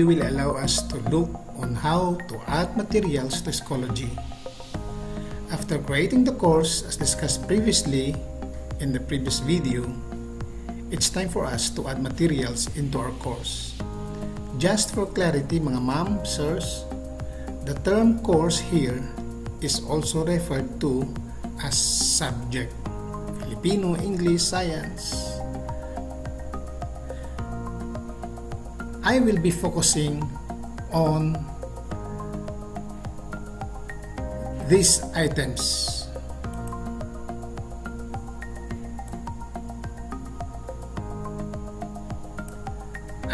Video will allow us to look on how to add materials to Schoology. After creating the course as discussed previously in the previous video, it's time for us to add materials into our course. Just for clarity mga ma'am, sirs, the term course here is also referred to as subject. Filipino, English, Science. I will be focusing on these items.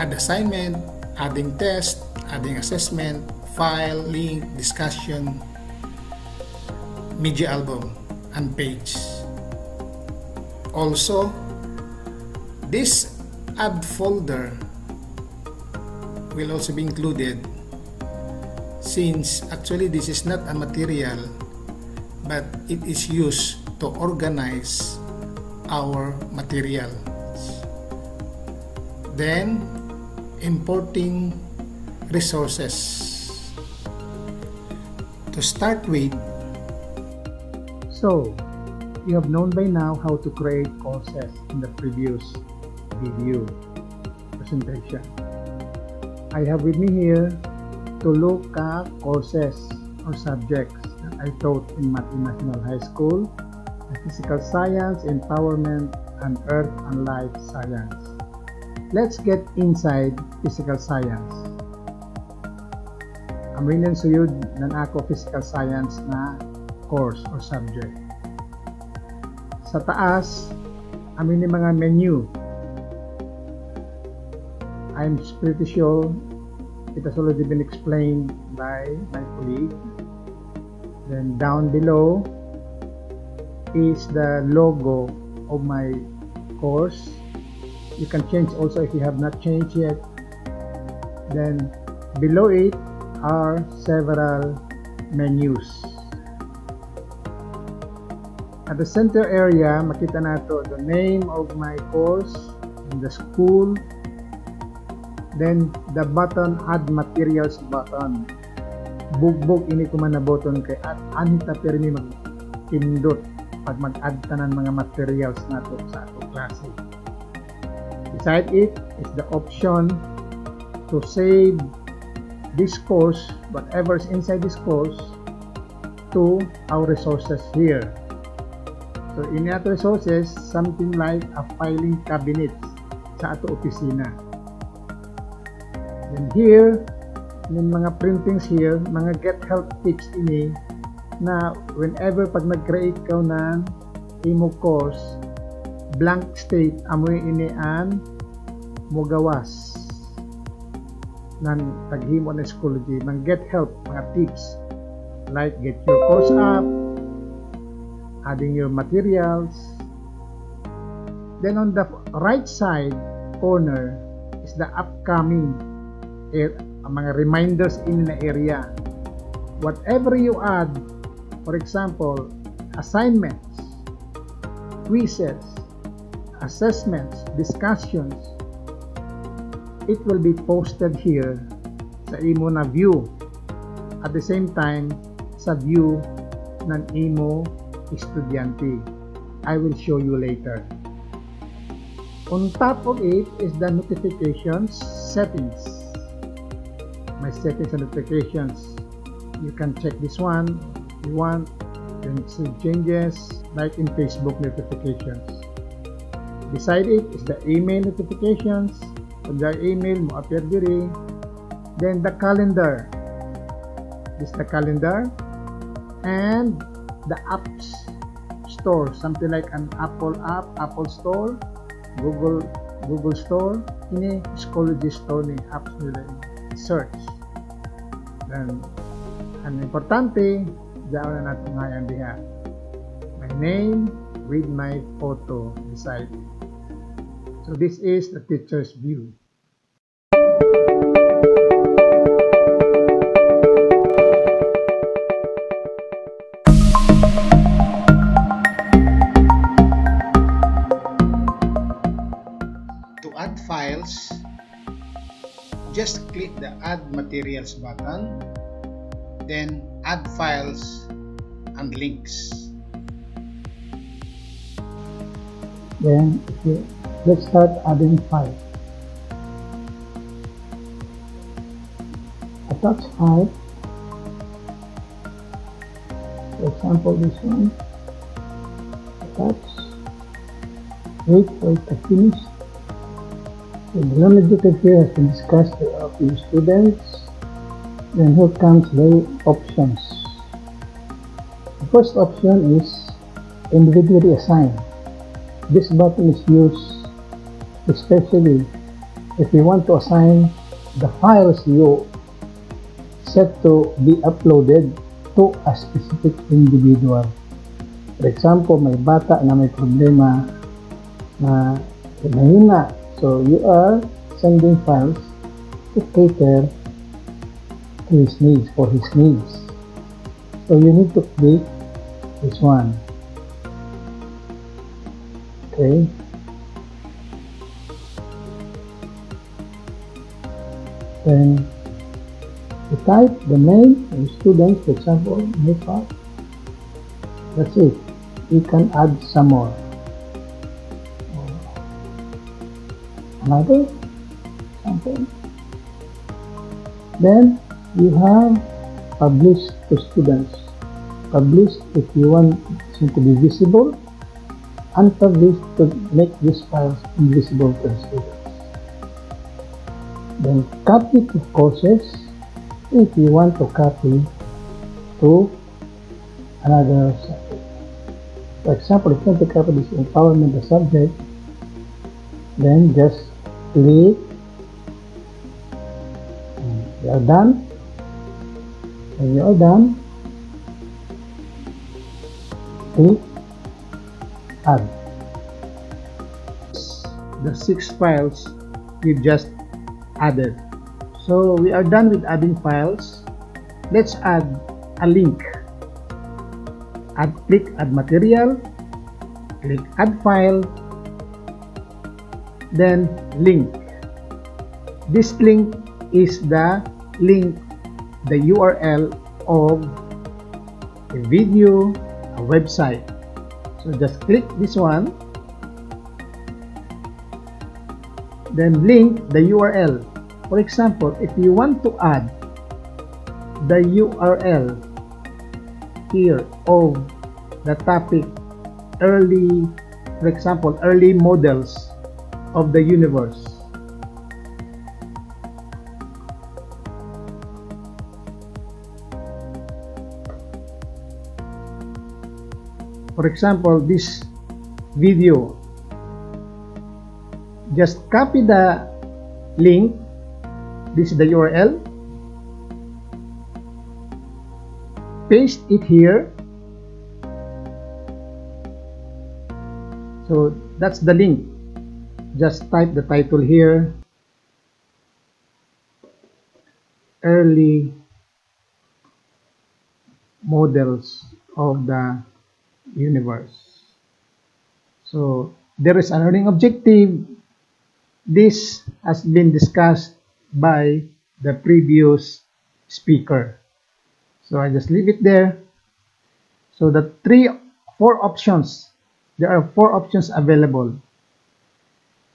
Add assignment, adding test, adding assessment, file, link, discussion, media album, and page. Also, this add folder will also be included since actually this is not a material but it is used to organize our materials. Then, importing resources. To start with, So, you have known by now how to create courses in the previous video presentation. I have with me here to look at courses or subjects that I taught in Mati National High School, Physical Science, Empowerment, and Earth and Life Science. Let's get inside Physical Science. Amrinan suyod ng ako Physical Science na course or subject. Sa taas, amin mga menu. I'm pretty sure it has already been explained by my colleague. Then down below is the logo of my course. You can change also if you have not changed yet. Then below it are several menus. At the center area, makita nato the name of my course, the school, then the button add materials button. Bugbog ini ko man na button kay at anita permi mag pindot pag mag-add ta ng mga materials nato sa ato klase. Beside it is the option to save this course, whatever is inside this course, to our resources here. So in ato resources, something like a filing cabinet sa ato opisina. Then here, yung mga printings here, mga get help tips ini na whenever pag nag-create ka ng imo course, blank state amoy ini an mugawas nan paghimo ng Schoology, mga get help, mga tips like get your course up, adding your materials. Then on the right side corner is the upcoming er, mga reminders in the area. Whatever you add, for example, assignments, quizzes, assessments, discussions, it will be posted here sa imo na view. At the same time, sa view ng imo estudyante. I will show you later. On top of it is the notifications settings. My settings and notifications. You can check this one if you want. You can see changes like in Facebook notifications. Beside it is the email notifications. Pag the email mo appear diri. Then the calendar. This is the calendar. And the apps store something like an apple app apple store google google store ini Schoology store ni apps nila search then ang importante diyan na natin ngayon diha my name with my photo beside. It so this is the teacher's view. To add files, just click the Add Materials button, then Add Files and Links. Then, okay, let's start adding files. Attach file. For example, this one. Attach. Wait for it to finish. The non-objective here has been discussed a few students. Then here comes the options. The first option is individually assign. This button is used especially if you want to assign the files you set to be uploaded to a specific individual. For example, may bata na may problema na mahina. So, you are sending files to cater to his needs, for his needs. So, you need to click this one. Okay. Then, you type the name of the student, for example, Nepal. That's it. You can add some more. Another example. Then you have published to students. Published if you want to be visible. Unpublished to make these files invisible to the students. Then copy to courses if you want to copy to another subject. For example, if you want to copy this empowerment the subject, then just click and you are done. When you are done, click add. The six files we've just added. So we are done with adding files. Let's add a link. Add, click add material, click add file, then link. This link is the link, the URL of a video, a website. So just click this one, then link the URL. For example, if you want to add the URL here of the topic early, for example, early models of the universe. For example, this video, just copy the link, this is the URL, paste it here, so that's the link just type the title here. Early models of the universe. So there is an learning objective. This has been discussed by the previous speaker. So I just leave it there. So the three four options. There are four options available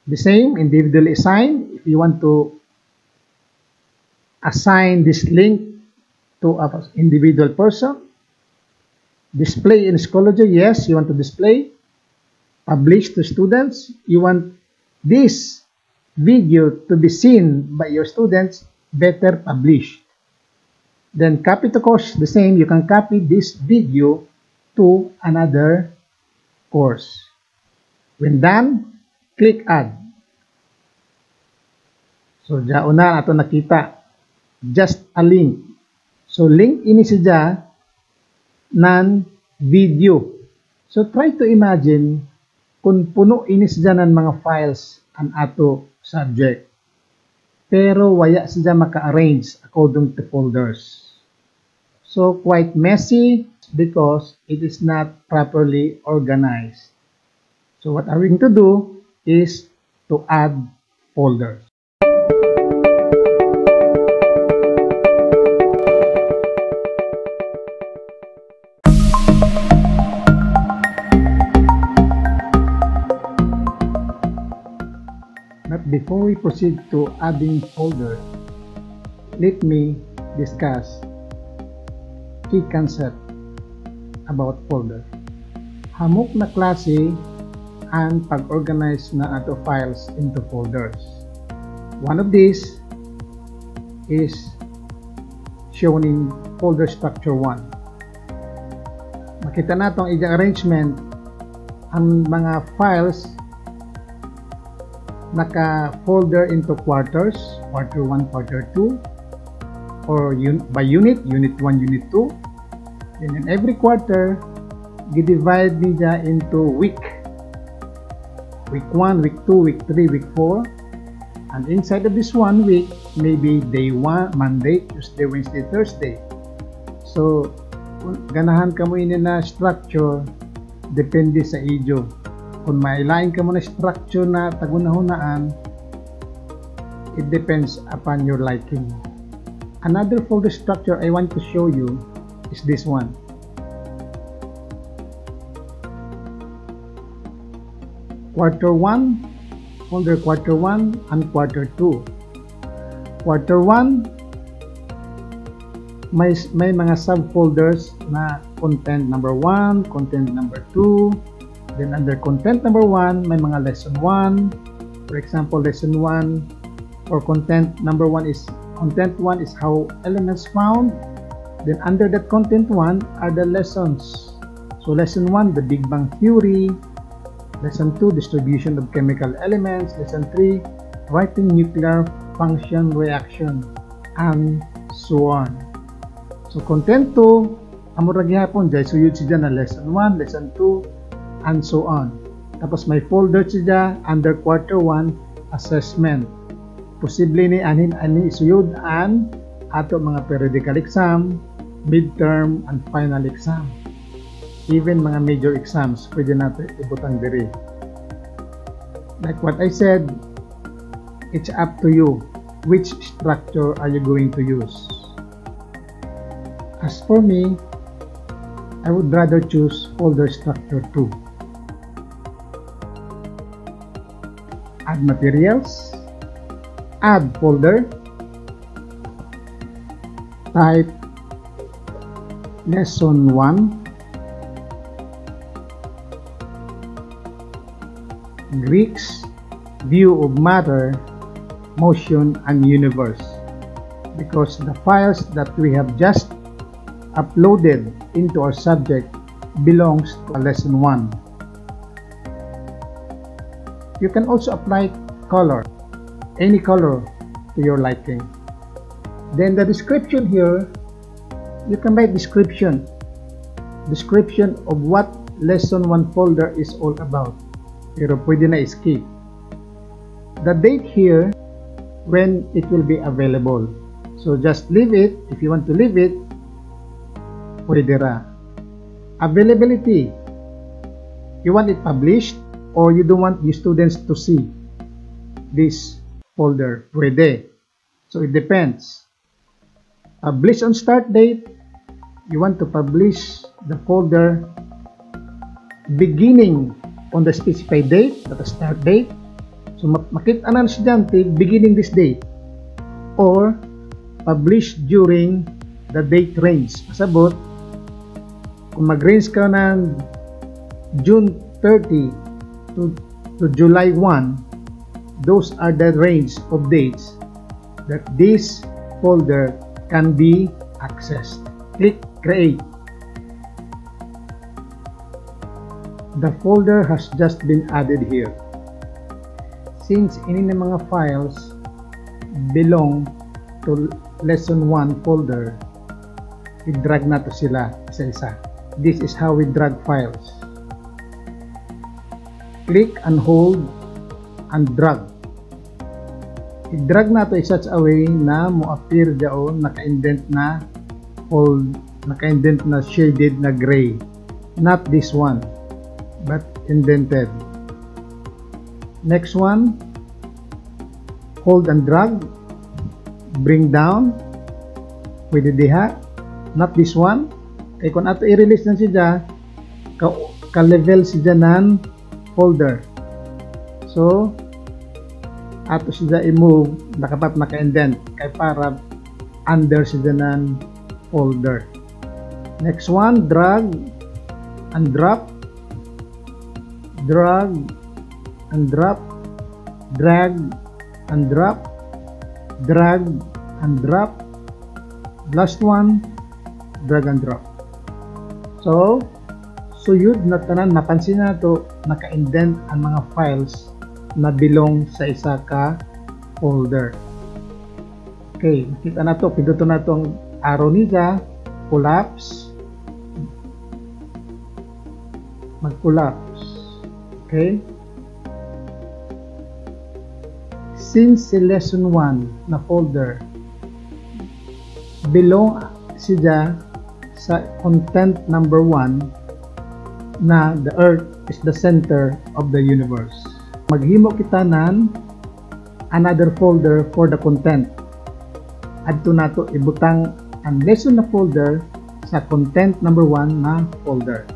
the same individually assign if you want to assign this link to an individual person display in Schoology yes you want to display. Publish to students you want this video to be seen by your students better publish then copy to course the same you can copy this video to another course. When done click add. So, diyan una ato nakita just a link. So, link ini siya nan video. So, try to imagine kung puno ini siya ng mga files ang ato subject. Pero waya siya maka-arrange according to folders. So, quite messy because it is not properly organized. So, what are we going to do? Is to add folders. But before we proceed to adding folders, let me discuss key concept about folder. Hamok na klase ang pag-organize na ato files into folders. One of these is shown in folder structure 1. Makita na itong arrangement ang mga files naka-folder into quarters, quarter 1, quarter 2, or un by unit, unit 1, unit 2. And in every quarter, gi-divide niya into week. Week 1, week 2, week 3, week 4. And inside of this one week, maybe day 1, Monday, Tuesday, Wednesday, Thursday. So, ganahan ka mo ini na structure, depende sa iyo kung mailain ka mo na structure na tagunahunaan, it depends upon your liking. Another folder structure I want to show you is this one. Quarter 1, folder quarter 1 and quarter 2. Quarter 1, may, may mga subfolders na content number 1, content number 2, Then under content number 1, may mga lesson 1. For example, lesson 1 or content number 1 is content 1 is how elements found. Then under that content 1 are the lessons. So lesson 1, the Big Bang Theory. Lesson 2, distribution of chemical elements. Lesson 3, writing nuclear function reaction and so on. So content 2, amo ra gihapon jay suyod siya na lesson 1, lesson 2, and so on. Tapos may folder siya under quarter 1 assessment. Posible ni anin ani isuyod an ato mga periodical exam, midterm, and final exam. Even mga major exams, pwede natin ibutang diri. Like what I said, it's up to you which structure are you going to use. As for me, I would rather choose folder structure 2. add materials, add folder, type lesson 1, Greeks, view of matter, motion, and universe. Because the files that we have just uploaded into our subject belongs to lesson 1. You can also apply color, any color to your liking. Then the description here, you can write description. Description of what lesson 1 folder is all about. Pero pwede na skip. The date here, when it will be available. So just leave it. If you want to leave it, pwede ra. Availability. You want it published? or you don't want your students to see this folder pwede so it depends publish on start date you want to publish the folder beginning on the specified date at the start date so makita na estudyante beginning this date or publish during the date range pasabot kung mag-range ka ng June 30 to, to July 1, those are the range of dates that this folder can be accessed. Click Create. The folder has just been added here. Since any ng mga files belong to lesson 1 folder, i-drag na to sila isa-isa. This is how we drag files click and hold and drag. I-drag na to in such a way na mo appear daon naka-indent na hold, naka-indent na shaded na gray. Not this one, but indented. Next one, hold and drag, bring down, pwede diha, not this one. Kay kung ato i-release na siya, ka, ka-level siya nan folder. So, ato siya i-move, nakapat naka-indent, kay para under siya nan folder. Next one, drag and drop, drag and drop, drag and drop, drag and drop. Last one, drag and drop. So, suyod na tanan napansin na to naka-indent ang mga files na belong sa isa ka folder. Okay, kita na to, pinduto na tong arrow niya, collapse, mag-collapse. Okay? Since si lesson 1 na folder belong siya sa content number 1 na the earth is the center of the universe. Maghimo kita nan another folder for the content. Adto nato ibutang ang lesson na folder sa content number 1 na folder.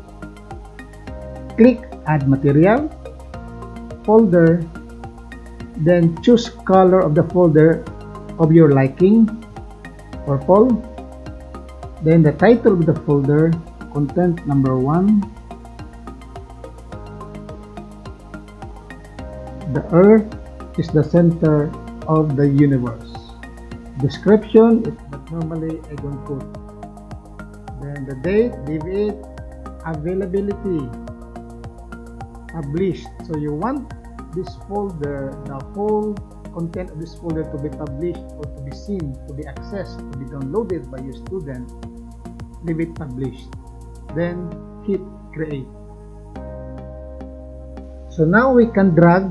Click add material, folder, then choose color of the folder of your liking, purple, then the title of the folder, content number 1, the earth is the center of the universe. Description is normally I don't put. Then the date, date, availability, published. So you want this folder, the whole content of this folder to be published or to be seen, to be accessed, to be downloaded by your student, leave it published. Then hit create. So now we can drag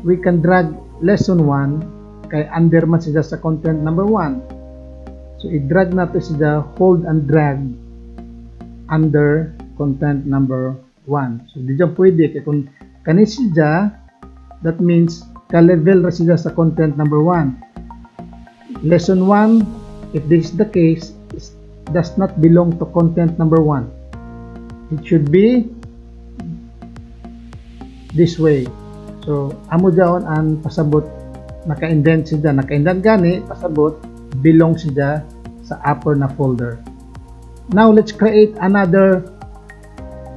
we can drag lesson 1 kay under man siya sa content number 1. So i-drag nato siya hold and drag under content number 1. So di dyan pwede kay kung kani siya that means ka-level ra siya sa content number 1. Lesson 1 if this is the case does not belong to content number 1. It should be this way. So, amo jaon ang pasabot naka-indent siya, naka-indent gani pasabot belong siya sa upper na folder. Now, let's create another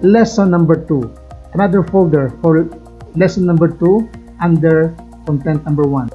lesson number 2. Another folder for lesson number 2 under content number 1.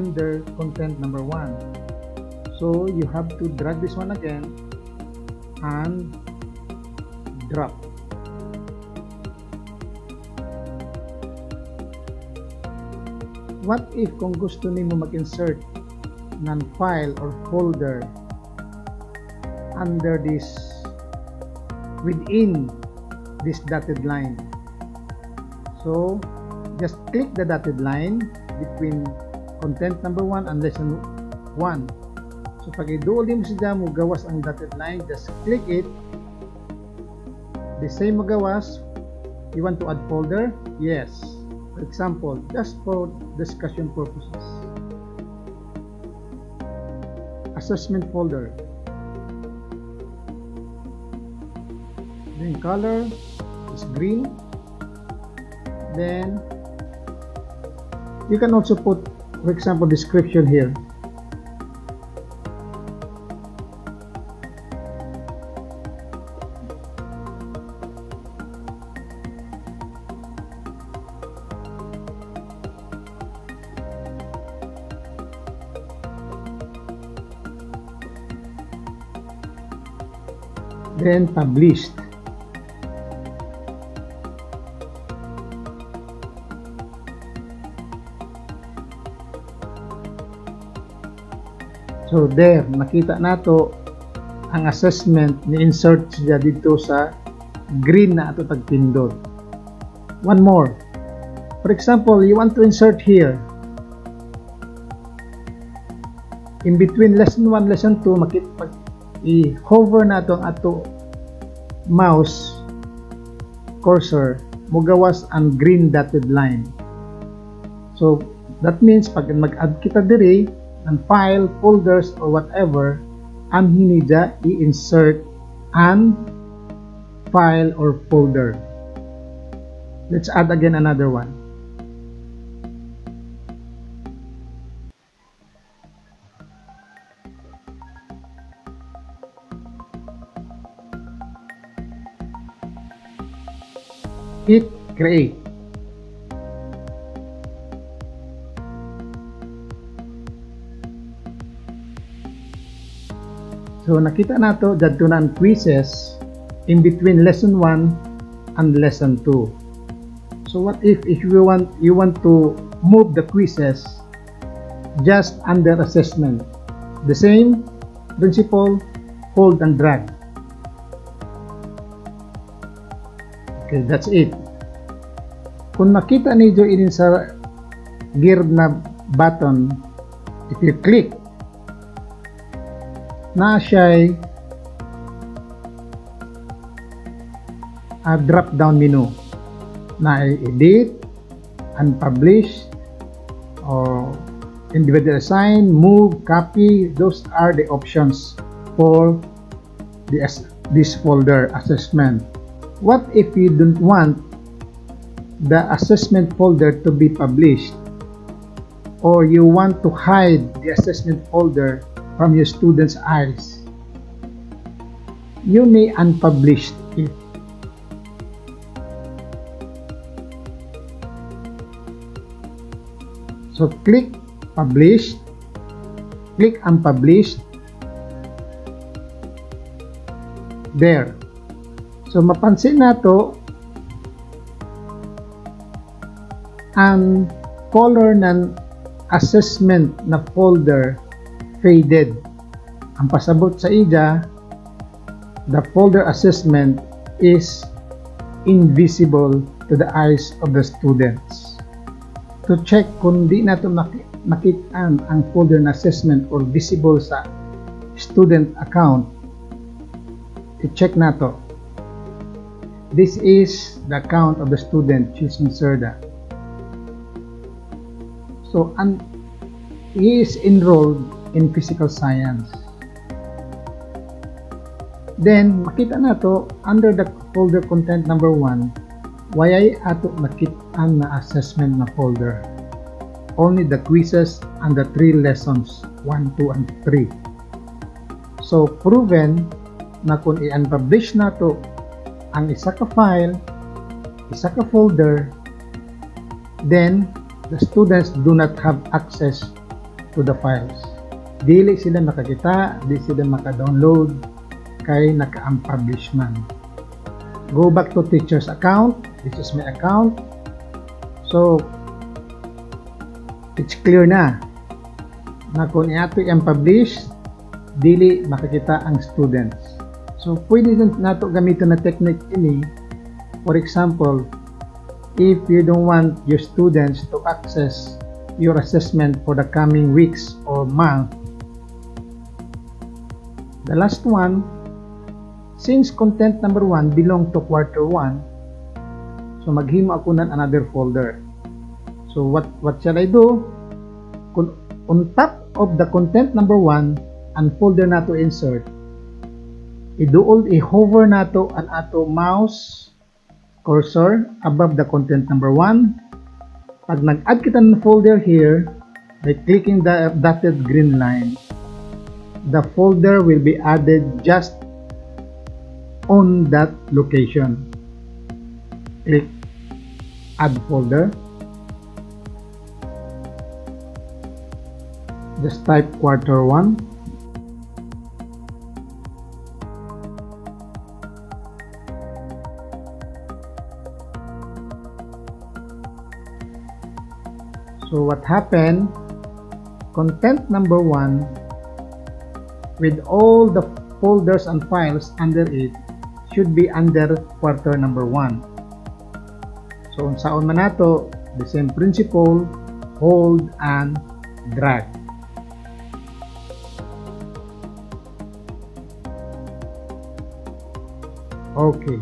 Under content number 1. So, you have to drag this one again and drop. What if kung gusto nimo mag-insert ng file or folder under this within this dotted line. So, just click the dotted line between content number 1 and lesson 1. So, pag iduuli mo siya mo gawas ang dotted line, just click it. The same mo gawas. You want to add folder? Yes. For example, just for discussion purposes. Assessment folder. Then color is green then you can also put for example description here. Then published. So there, nakita nato ang assessment ni insert siya dito sa green na ato tagpindot. One more. For example, you want to insert here. In between lesson 1, lesson 2, makit pag i-hover nato ang ato mouse cursor, mugawas ang green dotted line. So, that means pag mag-add kita diri, ng file, folders, or whatever, ang hinidya i-insert an file or folder. Let's add again another one. Hit create. So nakita nato dadto na ang quizzes in between lesson 1 and lesson 2. So what if if you want you want to move the quizzes just under assessment. The same principle hold and drag. Okay, that's it. Kung makita niyo ini sa geared na button, if you click na siya'y a drop down menu na edit unpublish or individual assign move copy those are the options for the this folder assessment. What if you don't want the assessment folder to be published or you want to hide the assessment folder from your student's eyes. You may unpublish it. So click publish, click unpublish, there. So mapansin na to ang color ng assessment na folder faded. Ang pasabot sa ija, the folder assessment is invisible to the eyes of the students. To check kung di nato nakitaan ang folder na assessment or visible sa student account, i-check nato. This is the account of the student choosing CERDA. So, he is enrolled in physical science. Then, makita na to under the folder content number 1, why ay ato nakitaan na assessment na folder. Only the quizzes and the three lessons 1, 2, and 3. So, proven na kung i-unpublish na to ang isa ka file, isa ka folder, then the students do not have access to the files dili sila makakita, di sila maka-download kay naka-unpublish man. Go back to teacher's account. This is my account. So, it's clear na na kung iato i-unpublish, dili makakita ang students. So, pwede din nato gamitin na technique ini. For example, if you don't want your students to access your assessment for the coming weeks or month, The last one, since content number 1 belong to quarter 1, so maghimo ako ng another folder. So what what shall I do? Kung on top of the content number 1 and folder na to insert, i-duol i-hover nato ang ato mouse cursor above the content number 1. Pag nag-add kita ng folder here, by clicking the dotted green line, the folder will be added just on that location. Click Add Folder. Just type quarter 1 So what happened? Content number one with all the folders and files under it should be under quarter number 1. So unsaon man nato, the same principle, hold and drag. Okay,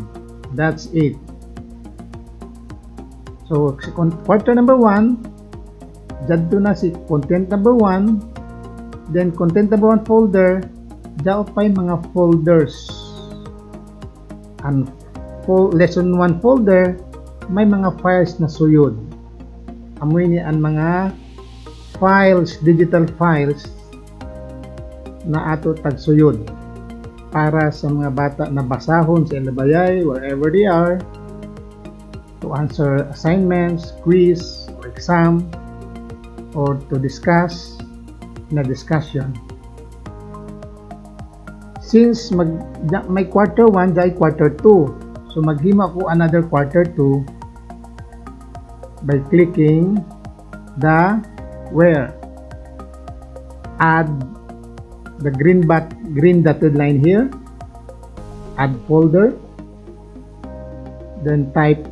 that's it. So, quarter number 1, dito na si content number 1, then content number 1 folder, dao pa mga folders. And lesson 1 folder, may mga files na suyod. Amoy ni ang mga files, digital files na ato tagsuyod para sa mga bata na basahon sa Ilabayay, wherever they are, to answer assignments, quiz, or exam, or to discuss na discussion. Since mag, may quarter 1, dahil quarter 2, so maghima ko another quarter 2 by clicking the where. Add the green but green dotted line here. Add folder. Then type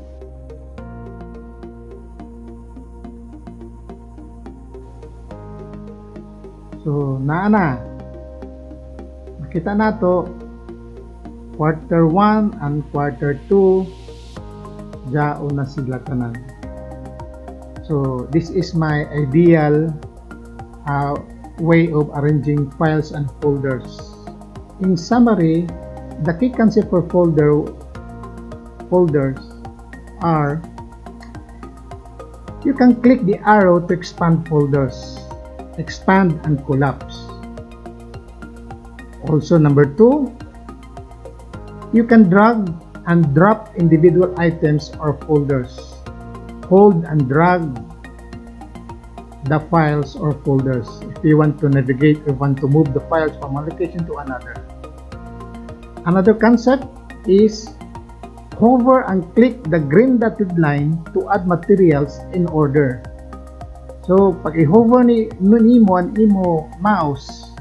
So, naa na. Makita nato quarter 1 and quarter 2 jao na sila tanan. So, this is my ideal uh, way of arranging files and folders. In summary, the key concept for folder folders are you can click the arrow to expand folders expand and collapse. Also number two, you can drag and drop individual items or folders. Hold and drag the files or folders if you want to navigate or want to move the files from one location to another. Another concept is hover and click the green dotted line to add materials in order. So, pag i-hover ni nimo ang imo mouse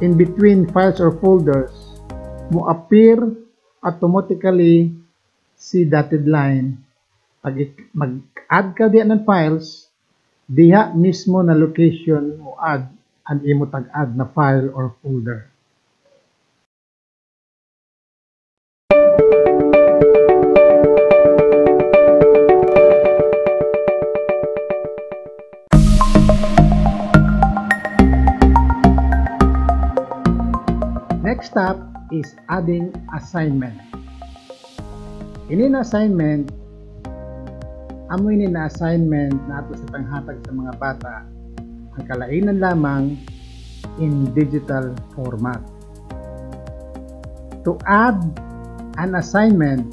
in between files or folders, mo appear automatically si dotted line. Pag mag-add ka diyan ng files, diha mismo na location mo add ang imo tag-add na file or folder. Next step is adding assignment. Ini na assignment, amoy ni na assignment na ato sa panghatag sa mga bata ang kalainan lamang in digital format. To add an assignment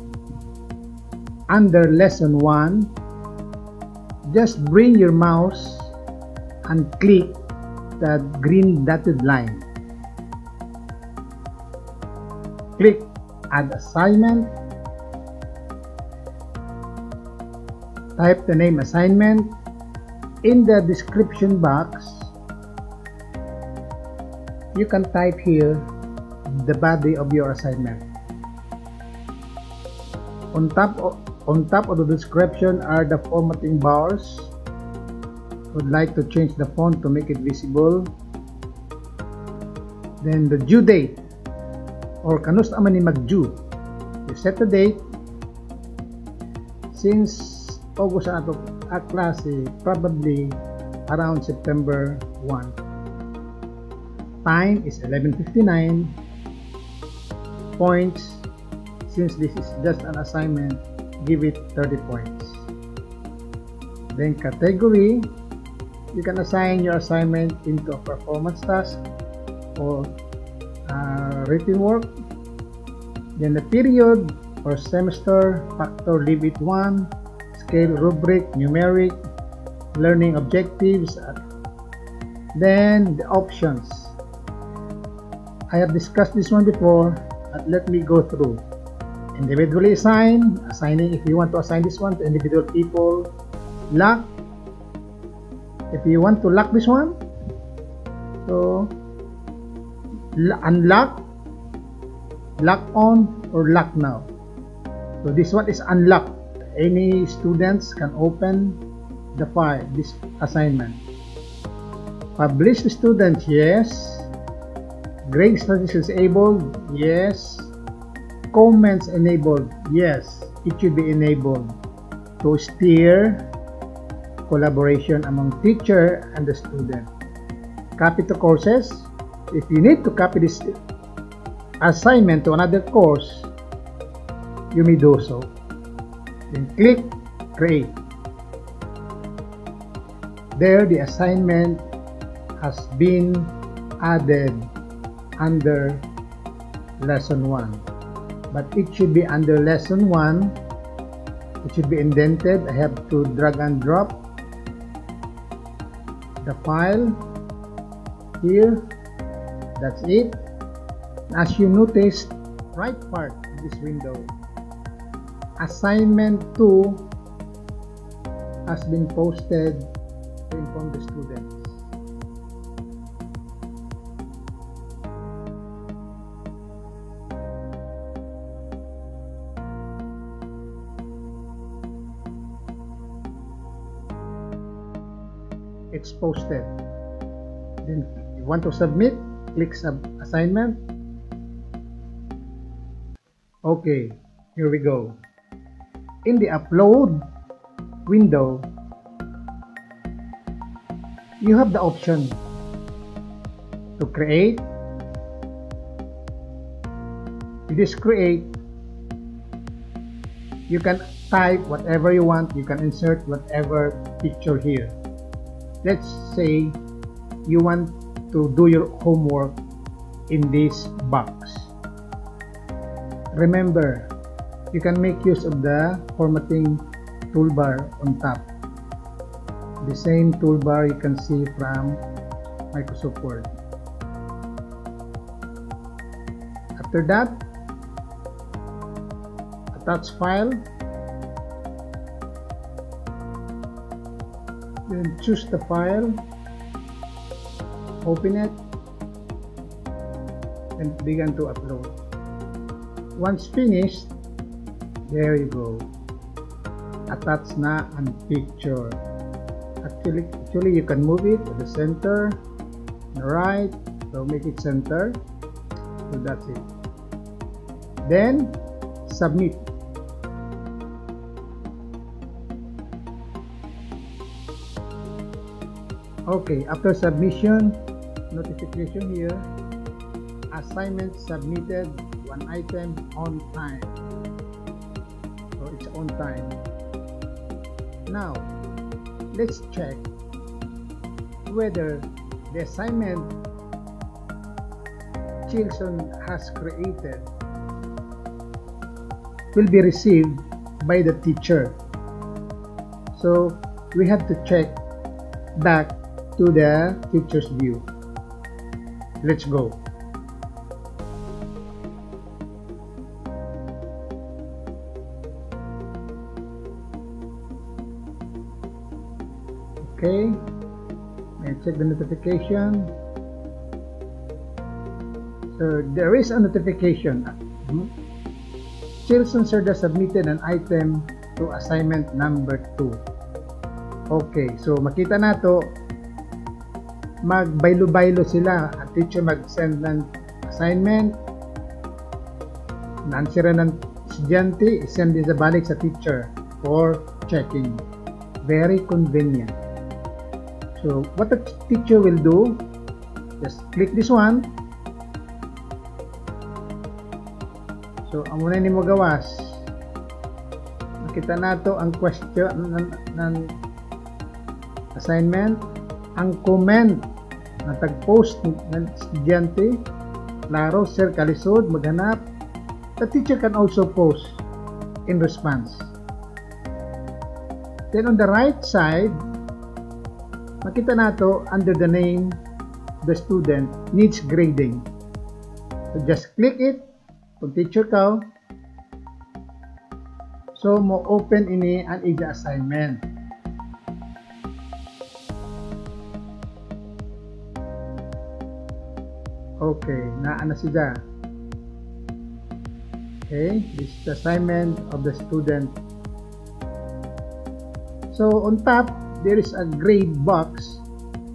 under lesson 1, just bring your mouse and click the green dotted line. Click add assignment type the name assignment in the description box. You can type here the body of your assignment. On top of, on top of the description are the formatting bars. Would like to change the font to make it visible. Then the due date or kanus man ni mag-due. You set the date since August ato a klase probably around September 1. Time is 11.59. Points, since this is just an assignment, give it 30 points. Then category, you can assign your assignment into a performance task or uh, written work then the period or semester factor leave it 1 scale rubric numeric learning objectives then the options. I have discussed this one before but let me go through. Individually assign assigning if you want to assign this one to individual people. Lock if you want to lock this one. So unlock lock on or lock now? So this one is unlocked. Any students can open the file this assignment. Publish the student yes. Grade statistics enabled yes. Comments enabled yes. It should be enabled to steer collaboration among teacher and the student. Copy to courses. If you need to copy this assignment to another course you may do so. Then click create. There the assignment has been added under lesson 1 but it should be under lesson 1 it should be indented. I have to drag and drop the file here. That's it as you noticed right part of this window. Assignment 2 has been posted to inform the students. It's posted. Then you want to submit click sub assignment okay here we go. In the upload window you have the option to create. This create. You can type whatever you want. You can insert whatever picture here. Let's say you want to do your homework in this box remember you can make use of the formatting toolbar on top. The same toolbar you can see from Microsoft Word. After that attach file then choose the file open it and begin to upload once finished there you go. Attach na ang picture. Actually actually you can move it to the center the right so make it center so that's it. Then submit. Okay after submission notification here assignment submitted one item on time so it's on time now let's check whether the assignment Chilson has created will be received by the teacher so we have to check back to the teacher's view. Let's go. The notification. So there is a notification. Chilson Serda submitted an item to assignment number 2. Okay, so makita nato magbaylo-baylo sila at teacher mag-send ng assignment nansira ng estudyante isend din sa balik sa teacher for checking very convenient so what the teacher will do just click this one. So ang muna ni mo gawas makita nato ang question ng, ng assignment ang comment na tag-post ng estudyante klaro sir kalisod maghanap. The teacher can also post in response. Then on the right side Makita nato under the name, the student needs grading. So just click it. Pag teacher ka, so mo open ini ang ija assignment. Okay, naa na siya. Okay, this is the assignment of the student. So on top, there is a grade box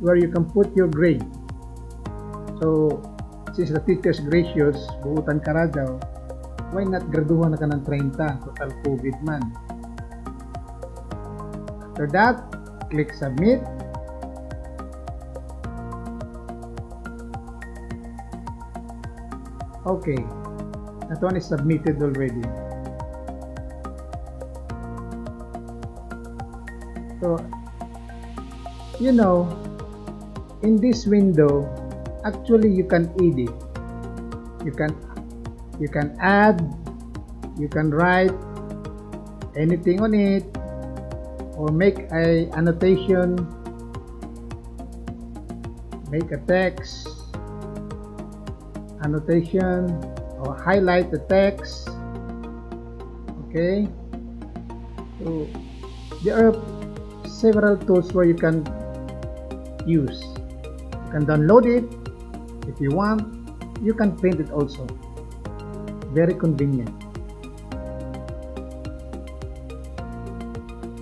where you can put your grade. So, since the teacher is gracious, buutan ka ra why not graduhan na ka ng 30, total COVID man. After that, click submit. Okay, that one is submitted already. So, you know, in this window, actually you can edit. You can you can add, you can write anything on it, or make a annotation, make a text, annotation or highlight the text okay so there are several tools where you can use. You can download it. If you want you can print it also. Very convenient.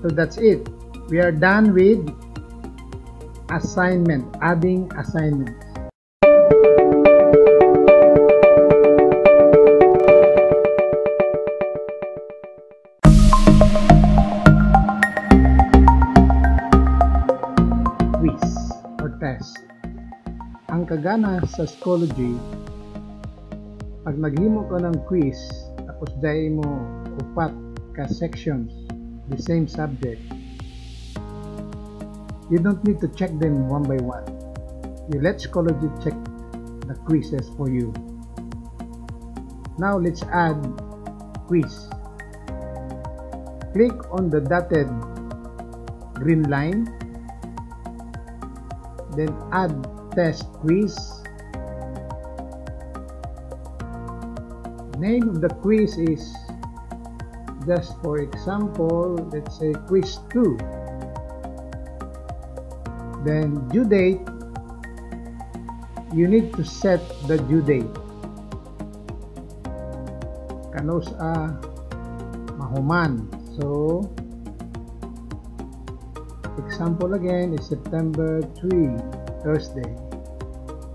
So that's it. We are done with assignment adding assignments kagana sa psychology, pag naghimo ka ng quiz, tapos dahil mo upat ka sections, the same subject, you don't need to check them one by one. You let psychology check the quizzes for you. Now let's add quiz. Click on the dotted green line, then add test quiz. Name of the quiz is just for example, let's say quiz 2. Then due date, you need to set the due date. Kanos a mahuman. So, example again is September 3. Thursday.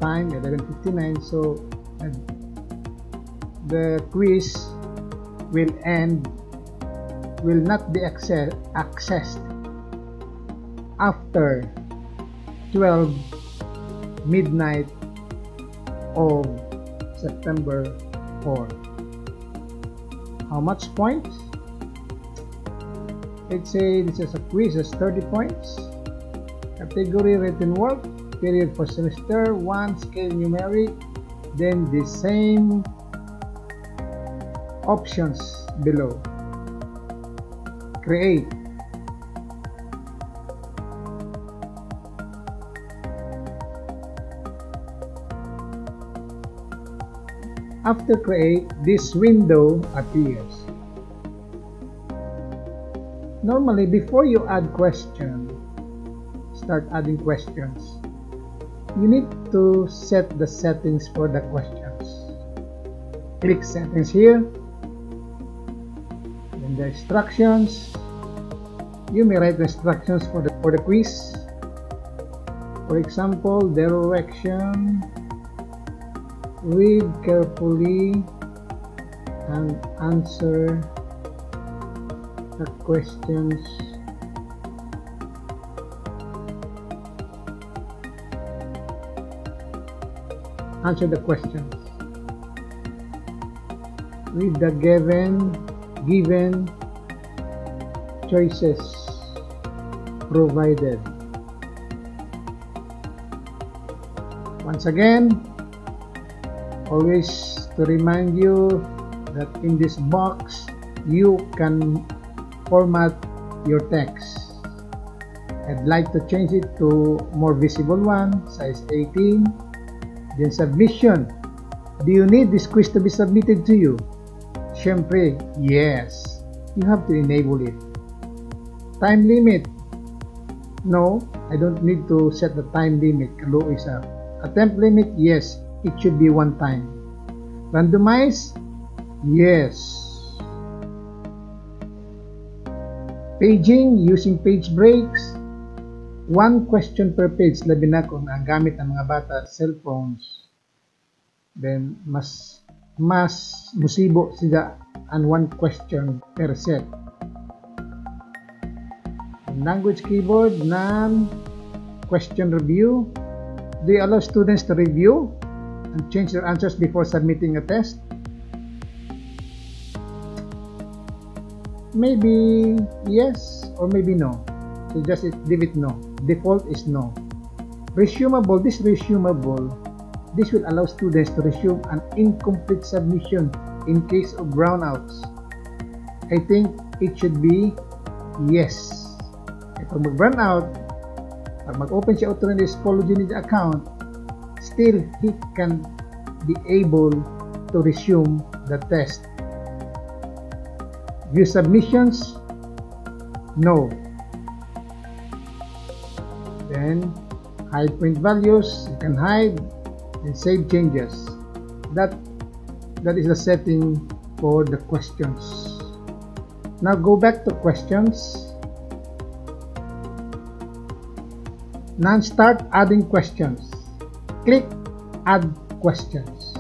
Time 11.59 so uh, the quiz will end will not be access, accessed after 12 midnight of September 4. How much points? Let's say this is a quiz is 30 points. Category written work period for semester 1 scale numeric then the same options below. Create. After create this window appears. Normally before you add question start adding questions you need to set the settings for the questions. Click settings here. In the instructions, you may write the instructions for the, for the quiz. For example, direction, read carefully and answer the questions answer the questions. With the given given choices provided. Once again, always to remind you that in this box you can format your text. I'd like to change it to more visible one, size 18 Then submission. Do you need this quiz to be submitted to you? Siyempre, yes. You have to enable it. Time limit. No, I don't need to set the time limit. Kalo isa. Attempt limit, yes. it should be one time. Randomize? Yes. Paging using page breaks. One question per page. Labi na kung ang gamit ng mga bata, cellphones. Then, mas mas musibo sila and one question per set. Language keyboard, none. Question review. Do you allow students to review and change their answers before submitting a test? Maybe yes or maybe no. So just leave it no. Default is no. Resumable, this resumable, this will allow students to resume an incomplete submission in case of brownouts. I think it should be yes. E pag mag-burn out, pag mag-open siya Polygenic account, still he can be able to resume the test. View submissions? No. Then, hide print values, you can hide and save changes. That that is the setting for the questions. Now go back to questions. Now start adding questions. Click Add Questions.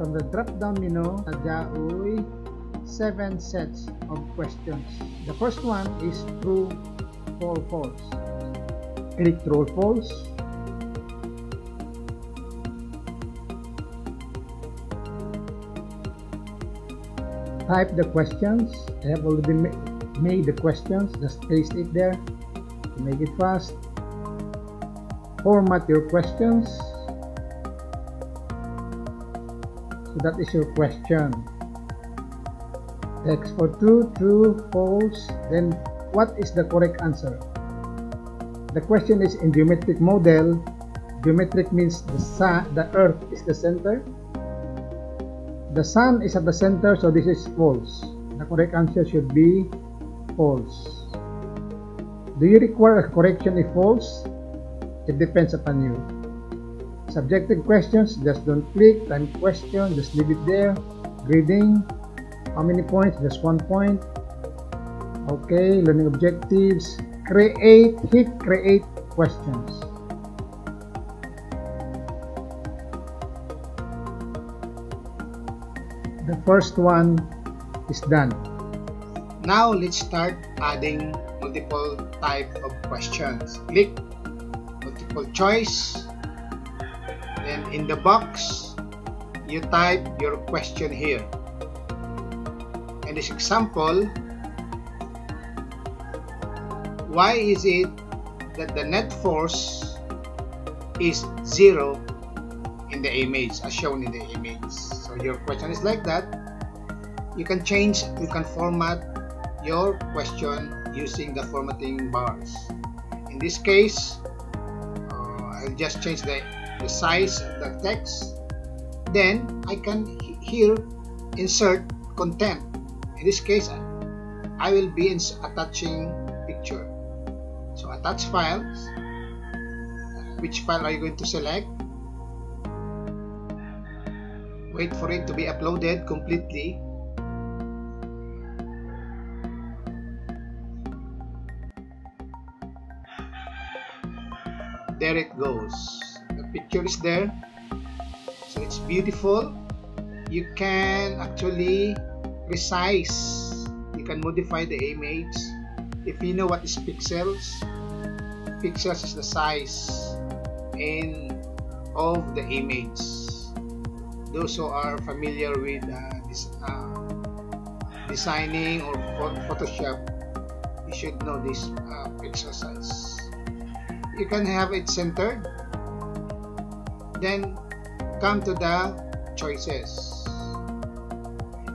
From the drop-down menu, nadyaoy 7 sets of questions. The first one is true or false. Click or false. Type the questions. I have already ma made the questions. Just paste it there to make it fast format your questions so that is your question text for true true false then what is the correct answer the question is in geometric model geometric means the sun the earth is the center the sun is at the center so this is false the correct answer should be false do you require a correction if false It depends upon you. Subjective questions, just don't click. Time question, just leave it there. Grading, how many points? Just one point. Okay, learning objectives. Create, hit create questions. The first one is done. Now let's start adding multiple type of questions. Click multiple choice then in the box you type your question here in this example why is it that the net force is zero in the image as shown in the image? So your question is like that. You can change you can format your question using the formatting bars. In this case uh, I'll just change the, the size of the text. Then I can here insert content. In this case I will be attaching picture attach files which file are you going to select? Wait for it to be uploaded completely. There it goes. The picture is there. So it's beautiful. You can actually resize. You can modify the image. If you know what is pixels pixels is the size in of the image. Those who are familiar with uh, this, uh, designing or Photoshop you should know this uh, pixel size you can have it centered then come to the choices.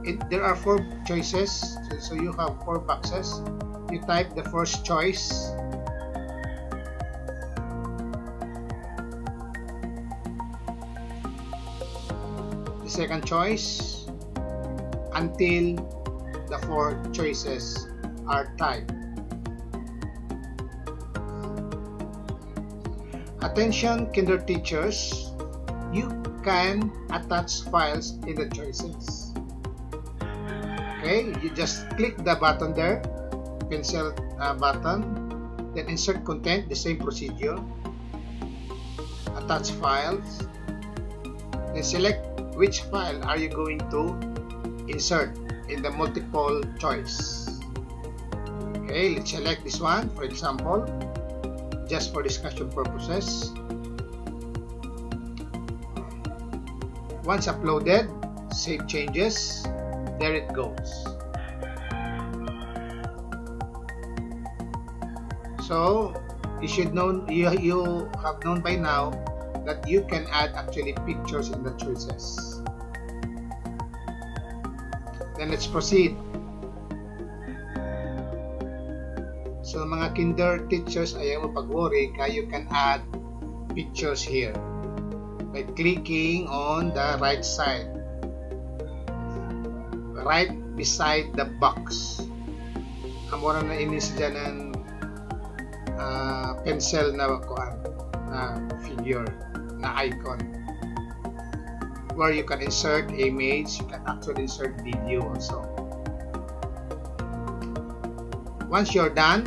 It, there are four choices so you have four boxes. You type the first choice second choice until the four choices are tied. Attention kinder teachers, you can attach files in the choices. Okay, you just click the button there, pencil uh, button, then insert content, the same procedure. Attach files, then select which file are you going to insert in the multiple choice. Okay, let's select this one, for example, just for discussion purposes. Once uploaded, save changes, there it goes. So, you should know, you, you have known by now that you can add actually pictures in the choices. Then let's proceed. So mga kinder teachers, ayaw mo pag-worry, you can add pictures here by clicking on the right side. Right beside the box. Amora na inis dyan ng uh, pencil na kuan na figure na icon where you can insert image you can actually insert video also. Once you're done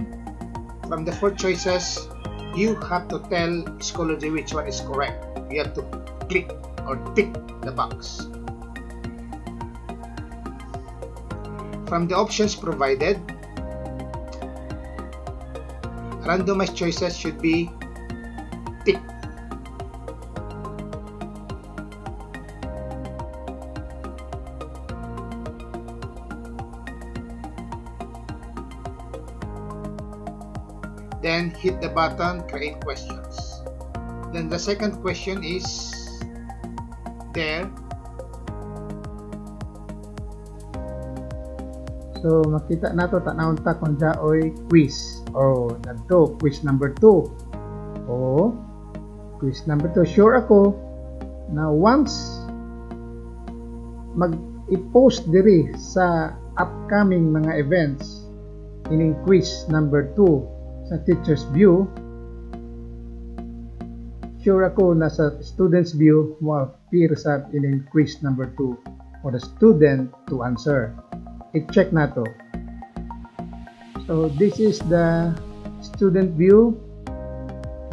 from the four choices you have to tell Schoology which one is correct. You have to click or tick the box. From the options provided randomized choices should be ticked then hit the button create questions. Then the second question is there. So makita nato tanawon ta kung jaoy quiz. Oh nadto quiz number 2 oh quiz number 2 sure ako na once mag i-post diri sa upcoming mga events ining quiz number 2 sa teacher's view, sure ako na sa student's view mo appear sa ining quiz number 2 for the student to answer. I-check na to. So, this is the student view.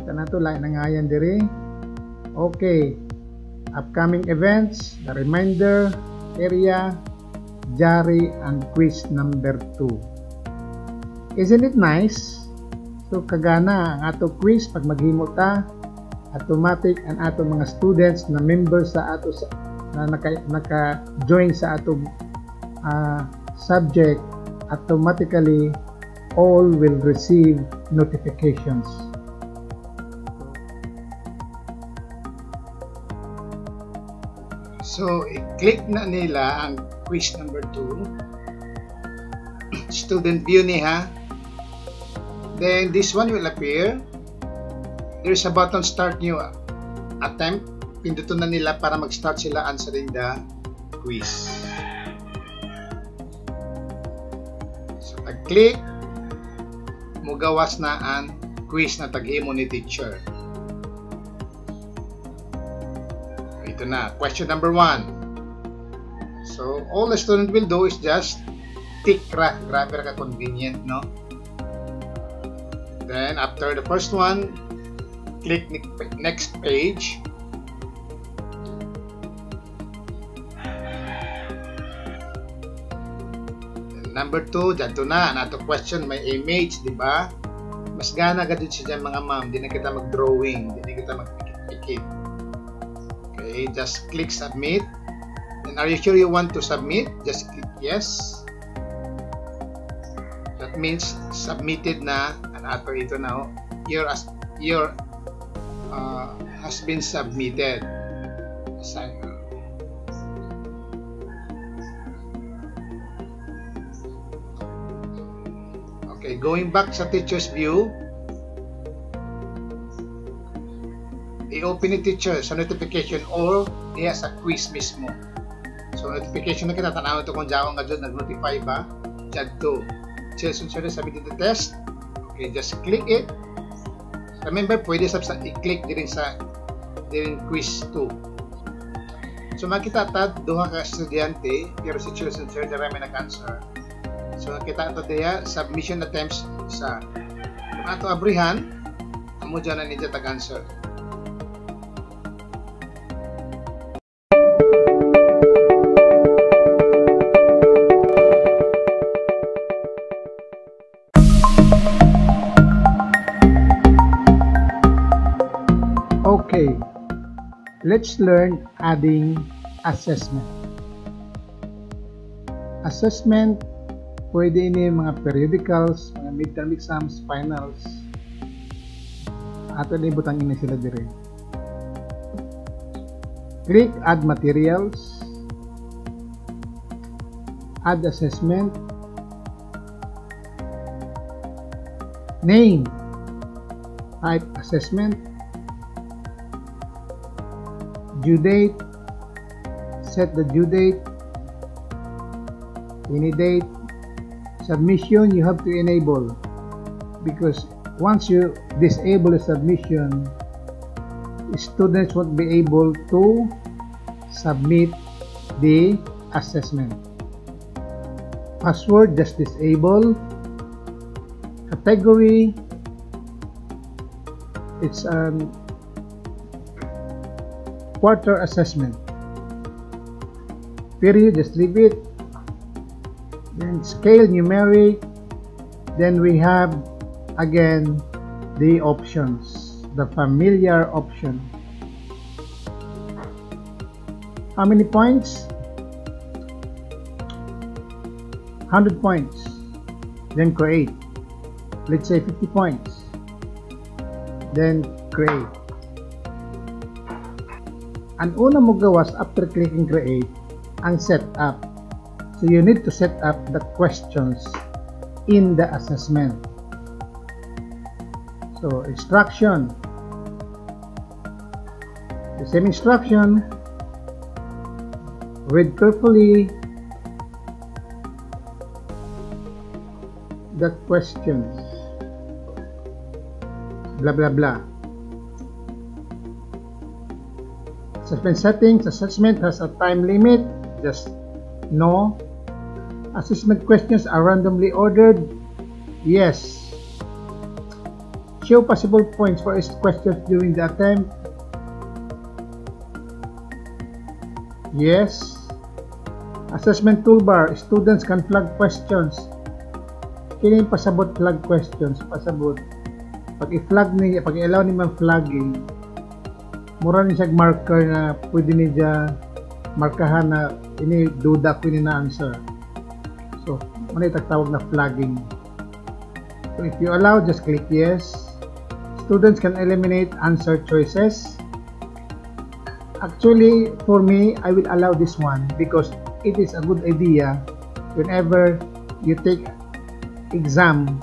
Kita na to, lain nangayan diri. Okay. Upcoming events, the reminder area, Jari, and quiz number 2. Isn't it nice? So kagana ang ato quiz pag maghimo ta automatic ang ato mga students na member sa ato sa, na naka, naka join sa ato uh, subject automatically all will receive notifications. So, i-click na nila ang quiz number 2. Student view ni ha then this one will appear. There's a button start new attempt. Pindutin na nila para mag-start sila answering the quiz. So pag click mugawas na ang quiz na taghimo ni teacher. Ito na question number 1 so all the student will do is just tick ra grabe ka convenient no Then after the first one, click next page. number 2, dito na, nato question, may image, di ba? Mas gana agad siya dyan mga ma'am, di na kita mag-drawing, di na kita mag-pikit. Okay, just click submit. And are you sure you want to submit? Just click yes. That means submitted na ato ito na oh, your your uh, has been submitted. Okay going back sa teacher's view i-open ni teacher sa notification or niya sa quiz mismo. So notification na kita tanaw ito kung jawa nga dyan nag-notify ba? Dyan to. Chelsea sabi dito test Okay, just click it. Remember, pwede sa i-click din sa din quiz 2. So makita ta duha ka estudyante pero situation sir dira may nag-answer. So kita ato diya submission attempts sa ato abrihan amo dyan na ninja tag-answer. Let's learn adding assessment. Assessment, pwede ini mga periodicals, mga midterm exams, finals. Ato na ibutang ini sila dire. Click add materials, add assessment, name, type assessment, due date set the due date any date submission you have to enable. Because once you disable the submission students won't be able to submit the assessment. Password just disable. Category it's um, quarter assessment. Period, just leave it. Then scale numeric. Then we have again the options, the familiar option. How many points? 100 points. Then create. Let's say 50 points. Then create. Ang una mo gawas after clicking create, ang setup. So you need to set up the questions in the assessment. So instruction. The same instruction. Read carefully the questions. Blah blah blah. Assessment settings, assessment has a time limit, just no. Assessment questions are randomly ordered, yes. Show possible points for each question during the attempt, yes. Assessment toolbar, students can flag questions. Kini pasabot flag questions, pasabot. Pag i-flag ni, pag i-allow ni man flagging, mura ni siya marker na pwede ni siya markahan na ini duda ko ni na answer. So muna tawag na flagging. So if you allow just click yes. Students can eliminate answer choices. Actually for me I will allow this one because it is a good idea whenever you take exam.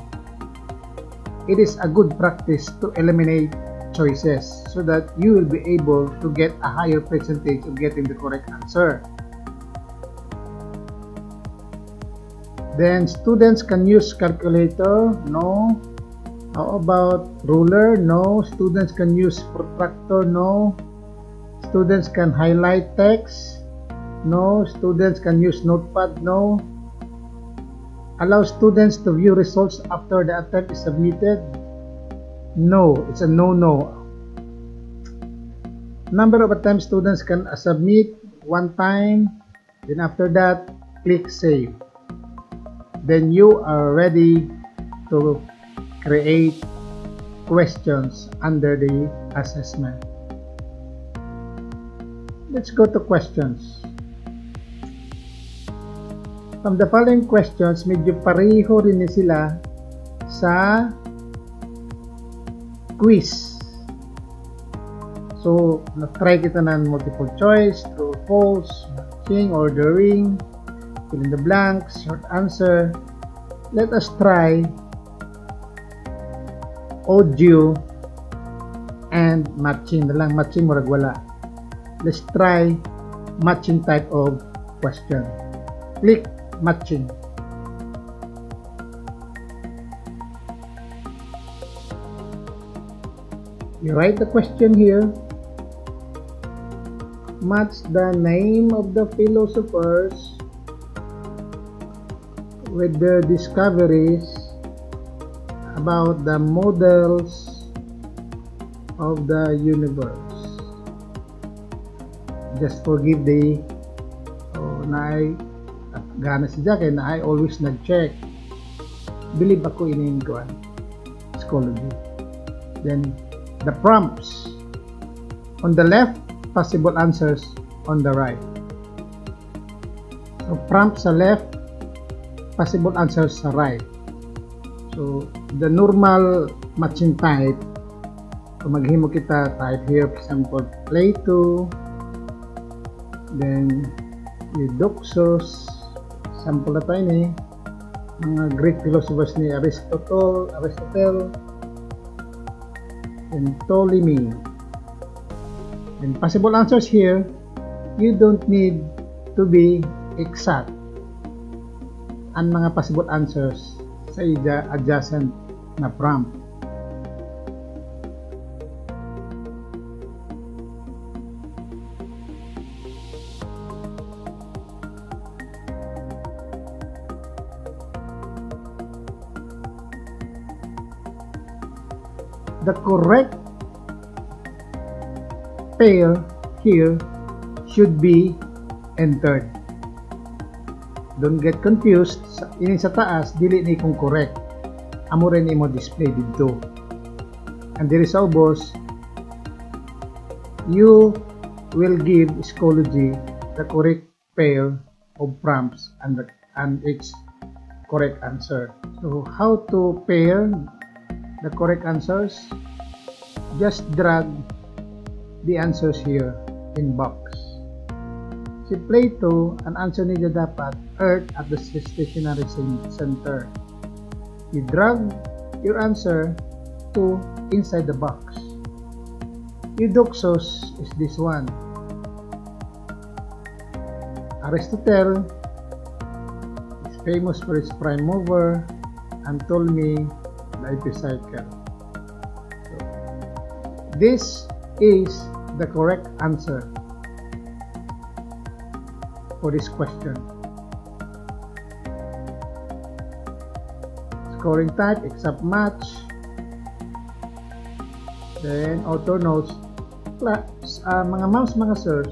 It is a good practice to eliminate choices so that you will be able to get a higher percentage of getting the correct answer. Then students can use calculator, no. How about ruler? No. Students can use protractor, no. Students can highlight text, no. Students can use notepad, no. Allow students to view results after the attempt is submitted, no it's a no no number of attempts students can submit one time then after that click save. Then you are ready to create questions under the assessment. Let's go to questions. From the following questions medyo pareho rin sila sa quiz. So, na-try kita ng multiple choice, true or false, matching, ordering, fill in the blanks, short answer. Let us try audio and matching na lang. Matching, murag wala. Let's try matching type of question. Click matching. You write the question here. match the name of the philosophers with their discoveries about the models of the universe. Just forgive the oh, na ay gana si Jack na I always nag-check. Believe ako in ko psychology. Then the prompts. On the left, possible answers. On the right. So prompt sa left, possible answers sa right. So, the normal matching type, kung maghimo kita type here, for example, Plato, then Eudoxus, sample na tayo ni, mga Greek philosophers ni Aristotle, Aristotle, and Ptolemy. And possible answers here, you don't need to be exact ang mga possible answers sa adjacent na prompt. The correct pair here should be entered. Don't get confused. Ini sa taas, dili ni kung correct. Amo rin imo display dito. And there is boss, you will give Schoology the correct pair of prompts and, the, and its correct answer. So how to pair the correct answers? Just drag the answers here in box. Si Plato, ang answer niya dapat, Earth at the stationary center. You drag your answer to inside the box. Eudoxus is this one. Aristotle is famous for his prime mover and told epicycle. So, this is the correct answer for this question. Scoring type, except match. Then, auto notes. Uh, mga mouse, mga sirs,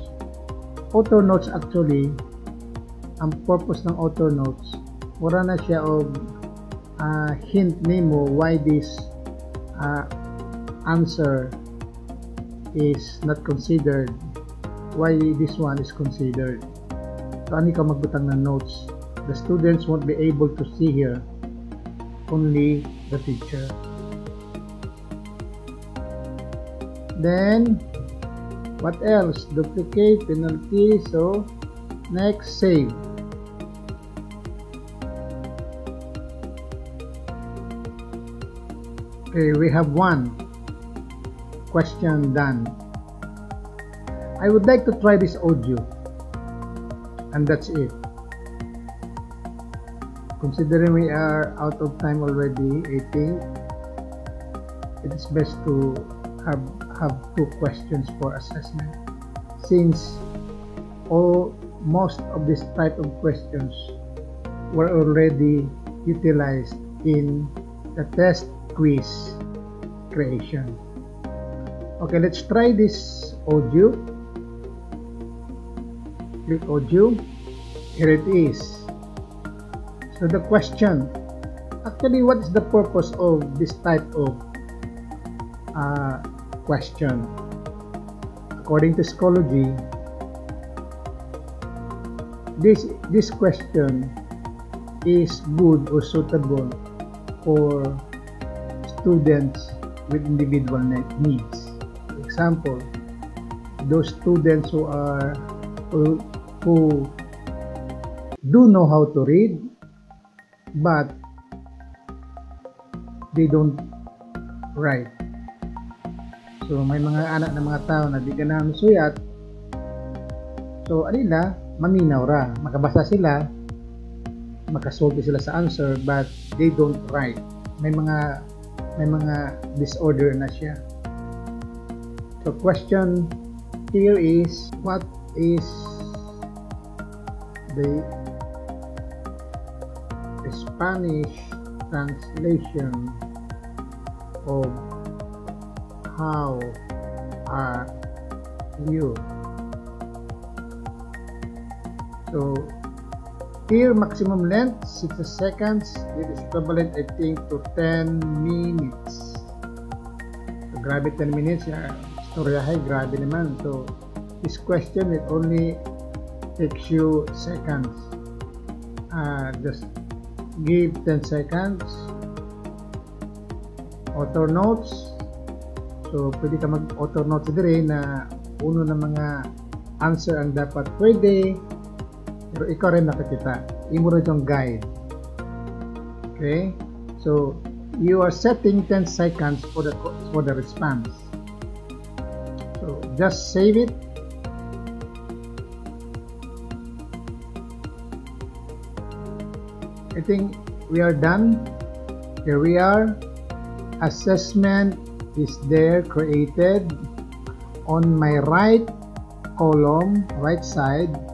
auto notes actually, ang purpose ng auto notes, wala na siya og uh, hint nimo why this uh, answer is not considered why this one is considered saan ka magbutang ng notes. The students won't be able to see here, only the teacher. Then, what else? Duplicate, penalty, so next, save. Okay, we have one question done. I would like to try this audio. And that's it. Considering we are out of time already I think it is best to have have two questions for assessment. Since all most of this type of questions were already utilized in the test quiz creation okay let's try this audio. Click audio. Here it is. So the question actually what is the purpose of this type of uh, question? According to Schoology this this question is good or suitable for students with individual needs for example those students who are who who do know how to read but they don't write. So may mga anak na mga tao na di ganang suyat. So alila, maminaw ra, makabasa sila, makasulti sila sa answer but they don't write. May mga may mga disorder na siya. So question here is what is the Spanish translation of how are you so here maximum length 60 seconds. It is equivalent I think to 10 minutes. So grabe 10 minutes. Yeah, storyahe grabe naman. So this question it only takes you seconds. Uh, just give 10 seconds. Author notes. So pwede ka mag author notes dire na uno ng mga answer ang dapat pwede pero ikaw rin. Imo rin yung guide. Okay? So, you are setting 10 seconds for the for the response. So, just save it. I think we are done. Here we are. Assessment is there created on my right column, right side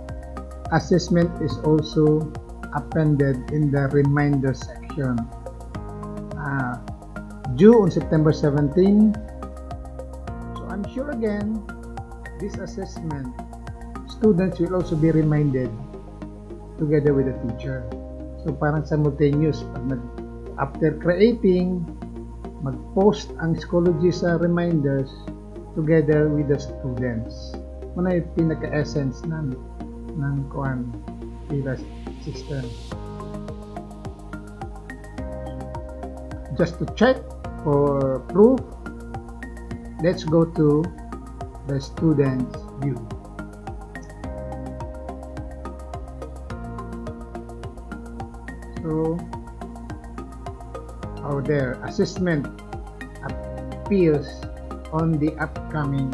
assessment is also appended in the reminder section. Uh, due on September 17. So I'm sure again, this assessment, students will also be reminded together with the teacher. So parang simultaneous, pag nag, after creating, mag-post ang Schoology sa reminders together with the students. Muna yung pinaka-essence namin ng kuan pila system. Just to check for proof let's go to the students view. So oh there assessment appears on the upcoming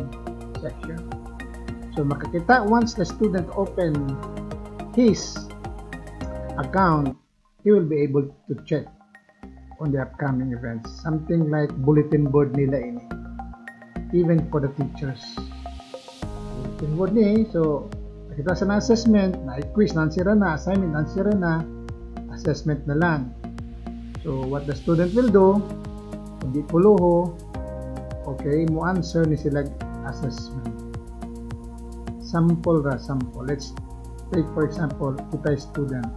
section So makikita once the student open his account, he will be able to check on the upcoming events. Something like bulletin board nila ini. Even for the teachers. Bulletin board ni, so nakita sa na assessment, na quiz nansira na, assignment nansira na, assessment na lang. So what the student will do, hindi puluho, okay, mo answer ni sila assessment sample ra sample. Let's take for example kita student.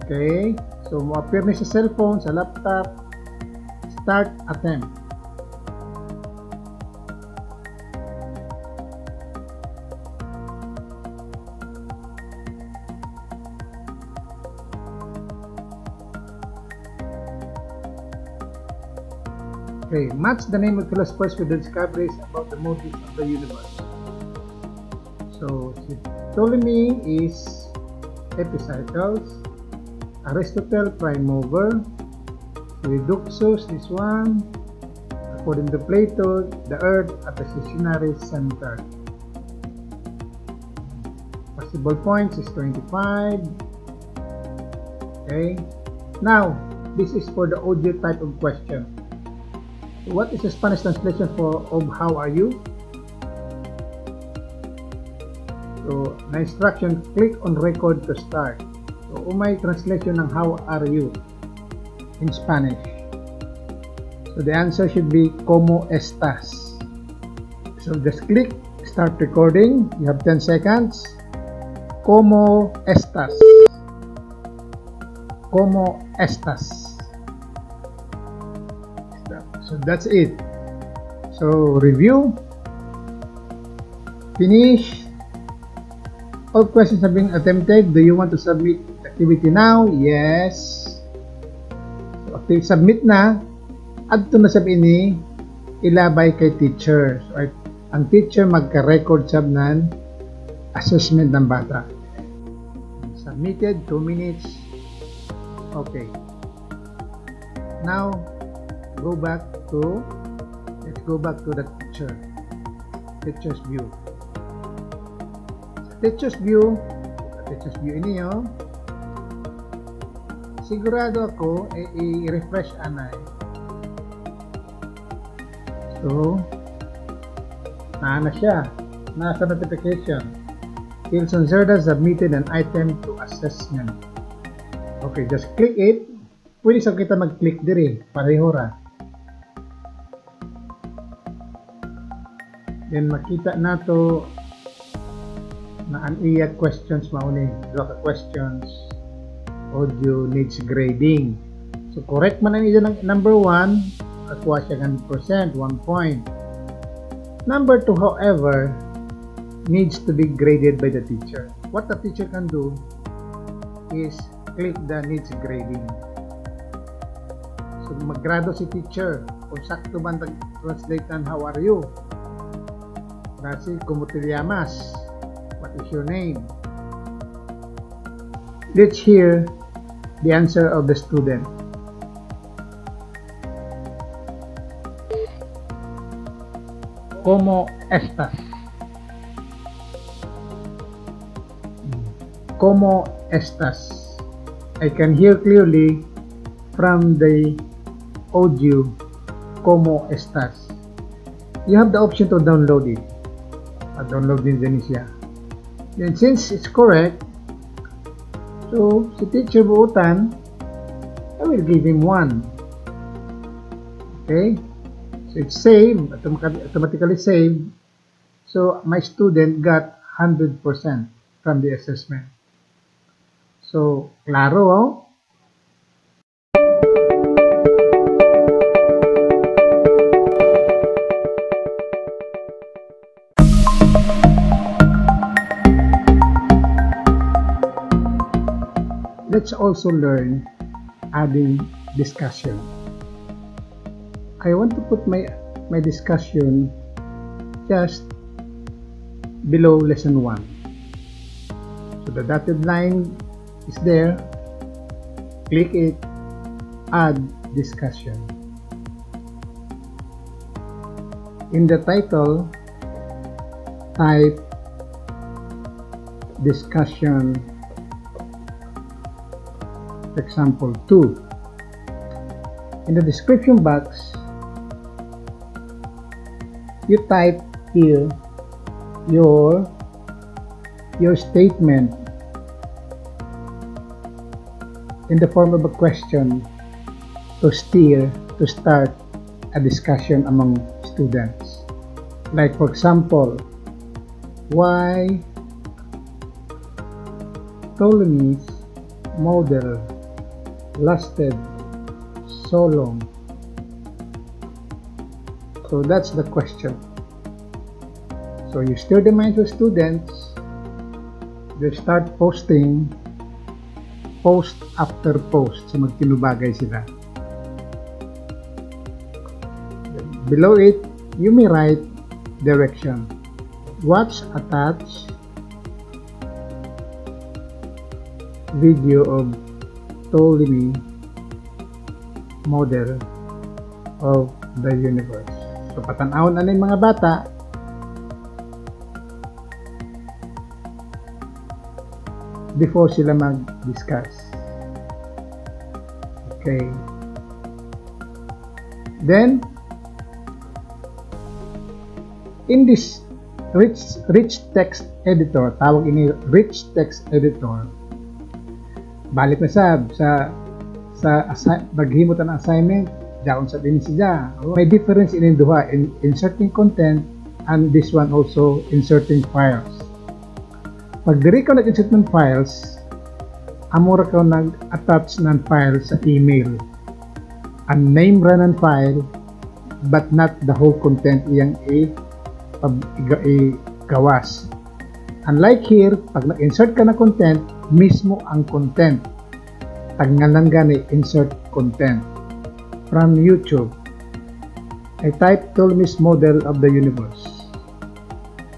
Okay? So mo appear ni sa cellphone sa laptop. Start attempt. Okay, match the name of philosophers with the discoveries about the motives of the universe. So Ptolemy is epicycles, Aristotle prime mover, Eudoxus this one, according to Plato, the earth at the stationary center. Possible points is 25. Okay. Now, this is for the audio type of question. What is the Spanish translation for of how are you? Na instruction, click on record to start. So, umay translation ng how are you in Spanish. So, the answer should be como estas. So, just click start recording. You have 10 seconds. Como estas. Como estas. So, that's it. So, review. Finish all questions are being attempted. Do you want to submit activity now? Yes. So, activity submit na. Adto na sab ini ilabay kay teacher. So, ang teacher magka-record sab nan assessment ng bata. Submitted 2 minutes. Okay. Now go back to let's go back to the teacher. Teacher's view teacher's view teacher's view ini oh sigurado ako eh, i-refresh anay so Naana siya. Nasa notification. Wilson Zerda submitted an item to assessment. Okay, just click it. Pwede sa kita mag-click diri. Pareho ra. Then makita nato na iya questions mauni. Dua ka questions. Audio needs grading. So correct man ang iya ng number 1, akuha siya 100%, 1 point. Number 2, however, needs to be graded by the teacher. What the teacher can do is click the needs grading. So maggrado si teacher kung sakto man translate how are you? Nasi Kumutilyamas. Is your name? Let's hear the answer of the student. ¿Cómo estás? ¿Cómo estás? I can hear clearly from the audio ¿Cómo estás? You have the option to download it. I download in Indonesia. Then since it's correct, so si teacher buutan, I will give him one. Okay? So it's saved, automatically saved. So my student got 100% from the assessment. So, klaro oh? Let's also learn adding discussion. I want to put my, my discussion just below lesson 1. So the dotted line is there. Click it, add discussion. In the title, type discussion example 2. In the description box, you type here your your statement in the form of a question to steer to start a discussion among students like for example why Ptolemy's model lasted so long so that's the question. So you still demand of students, they start posting post after post. So magtinubagay sila. Below it, you may write direction. Watch attach video of Ptolemy model of the universe. So, patanawon na mga bata, before sila mag-discuss. Okay. Then, in this rich rich text editor, tawag ini rich text editor, balik na sab sa sa maghimot ng assignment, daon sa din siya. May difference in duha in inserting content and this one also inserting files. Pag diri ka nag-insert ng files, amora ka nag-attach ng file sa email. Ang name ra ng file but not the whole content iyang i, i gawas. Unlike here, pag nag-insert ka na content, mismo ang content. Tagngalan gani insert content from YouTube. I type Ptolemy's model of the universe.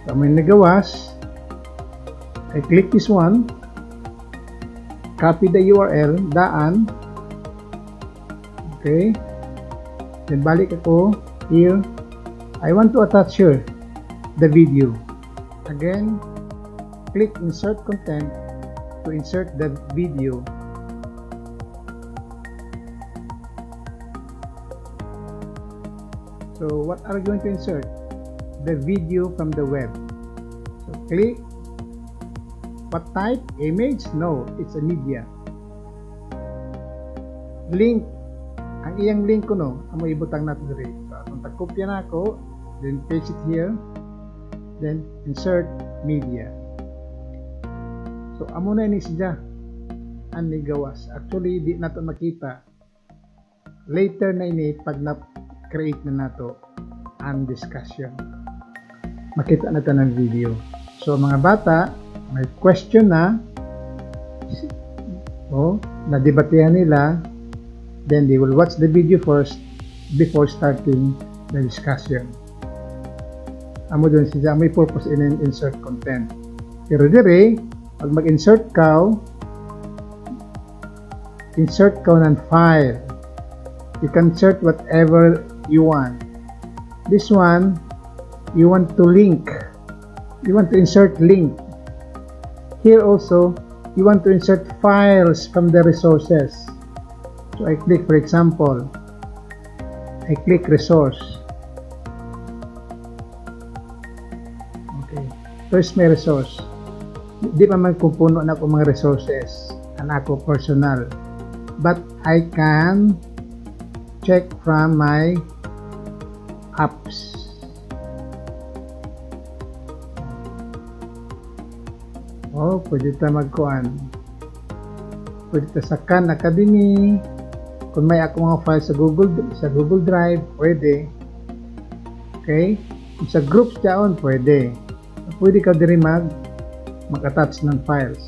So, may nagawas. I click this one. Copy the URL. Daan. Okay. Then balik ako. Here. I want to attach here the video. Again, click insert content to insert the video So what are you going to insert? the video from the web. So click what type? Image? No, it's a media. Link. Ang iyang link ko no, amo ibutang nato diri. So atong tagkopya na ako, then paste it here, then insert media. So amo na ini siya ang nigawas. Actually, di nato makita. Later na ini pag na-create na nato ang discussion. Makita na ng video. So mga bata, may question na oh, na-debatehan nila then they will watch the video first before starting the discussion amo dun siya may purpose in insert content pero dire pag mag-insert ka insert ka ng file you can insert whatever you want this one you want to link you want to insert link Here also, you want to insert files from the resources. So I click for example, I click resource. Okay. First may resource. Di pa man kung puno na ako mga resources ang ako personal. But I can check from my apps. Oh, pwede ta magkuan. Pwede ta sa Khan Academy. Kung may ako mga file sa Google sa Google Drive, pwede. Okay? Kung sa groups daon, pwede. Pwede ka diri mag mag-attach ng files.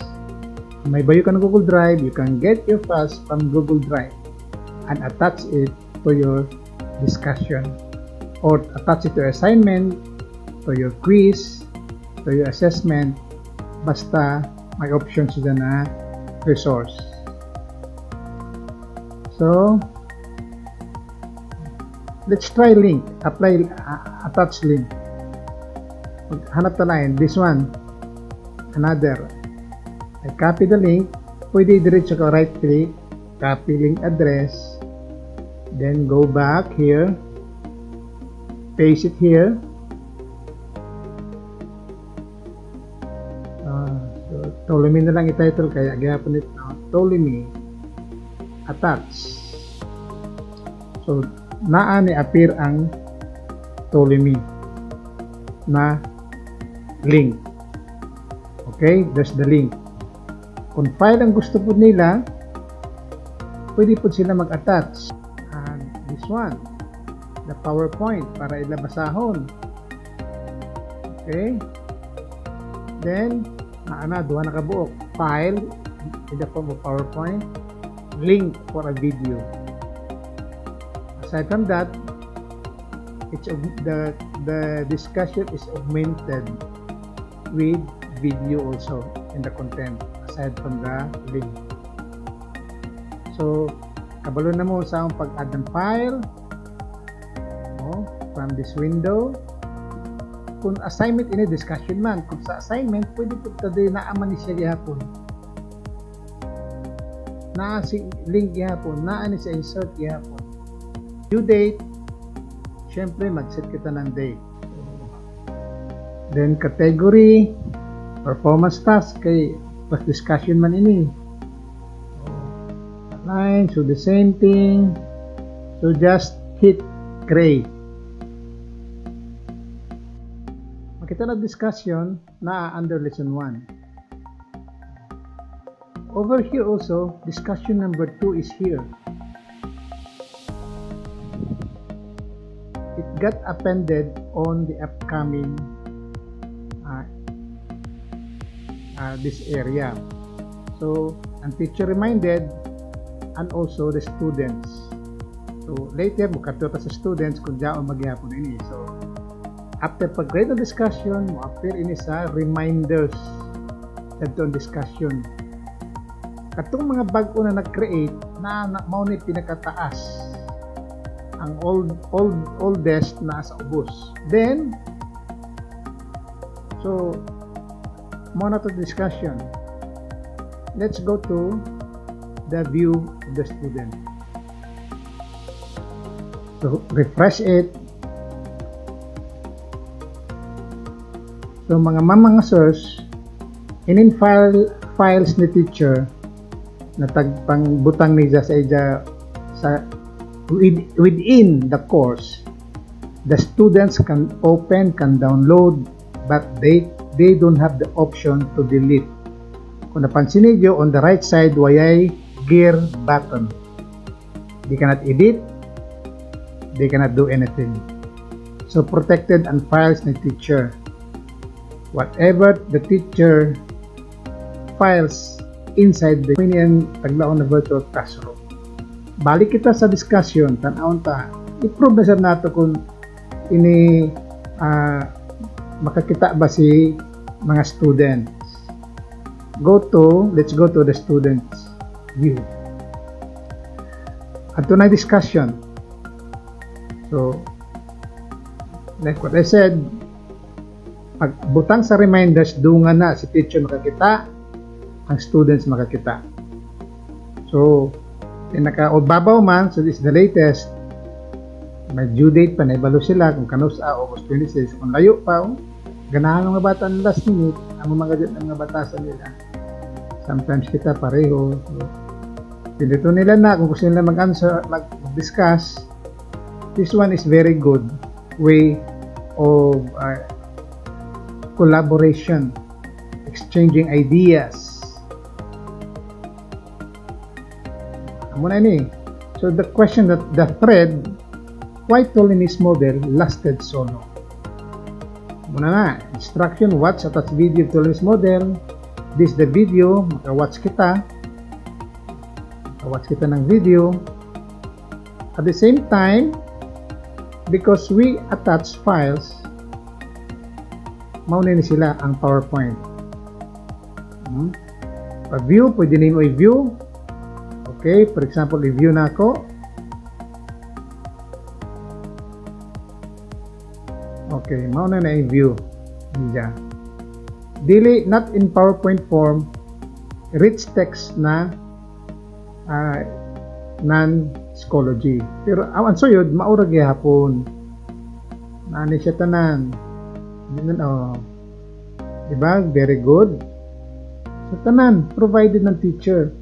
Kung may bayo ka ng Google Drive, you can get your files from Google Drive and attach it to your discussion or attach it to assignment, to your quiz, to your assessment, basta may option sila na resource. So, let's try link. Apply, uh, attach link. Hanap ta line. This one. Another. I copy the link. Pwede diretso ko right click. Copy link address. Then go back here. Paste it here. Ptolemy na lang i-title kaya gihapon ito Ptolemy attach so naa ni appear ang Ptolemy na link okay there's the link. Kung file ang gusto po nila pwede po sila mag-attach. And this one the PowerPoint para ilabasahon okay. Then ana duha na kabuok file in the form of PowerPoint. Link for a video. Aside from that it's the the discussion is augmented with video also in the content aside from the link so kabalo na mo sa pag-add ng file oh, from this window. Kung assignment ini discussion man. Kung sa assignment pwede po tadi naaman ni siya gihapon. Naa si link gihapon naa ni sa insert gihapon. Due date syempre mag-set kita ng date. Then category performance task kay plus discussion man ini line so the same thing so just hit create kita na discussion na under lesson 1. Over here also, discussion number 2 is here. It got appended on the upcoming uh, this area. So, ang teacher reminded and also the students. So, later, mukadto sa students kung diyaon magyapon ini. So, after pag-grade discussion, mo appear ini sa reminders dito discussion. Katong mga bago na nag-create na, na mao pinakataas ang old old oldest na sa ubos. Then so mo na to discussion. Let's go to the view of the student. So refresh it So mga mamang source, inin file files ni teacher na tagpang butang niya sa ija sa within the course the students can open can download but they they don't have the option to delete. Kung napansin niyo on the right side wayay gear button. They cannot edit. They cannot do anything. So protected and files ni teacher. Whatever the teacher files inside the Quinian taglaon na virtual classroom. Balik kita sa discussion, tanawon ta, i-prove na nato kung ini uh, makakita ba si mga students. Go to, let's go to the students view. Ato na discussion. So, like what I said, pag butang sa reminders, dungan na si teacher makakita, ang students makakita. So, pinaka o babaw man, so this is the latest. May due date pa, naibalo sila kung kanus sa August 26. Kung layo pa, oh, ganahan ng mga bata ng last minute, ang mga ng mga batasan nila. Sometimes kita pareho. So, pinito nila na kung gusto nila mag-answer, mag-discuss. This one is very good way of uh, collaboration, exchanging ideas, muna ni. So the question that the thread, why Ptolemy's model lasted so long? Muna na, instruction, watch attach video Ptolemy's model. This the video, maka-watch kita. Maka-watch kita ng video. At the same time, because we attach files, mauna ni sila ang PowerPoint. Hmm? Pa-view, pwede nimo i-view, Okay, for example, review na ako. Okay, mauna na i-view. Diyan. Dili, not in PowerPoint form, rich text na uh, non-scology. Pero awan so yun, maura hapon. Nani siya tanan. Ganun, oh. Diba? Very good. So, tanan, provided ng teacher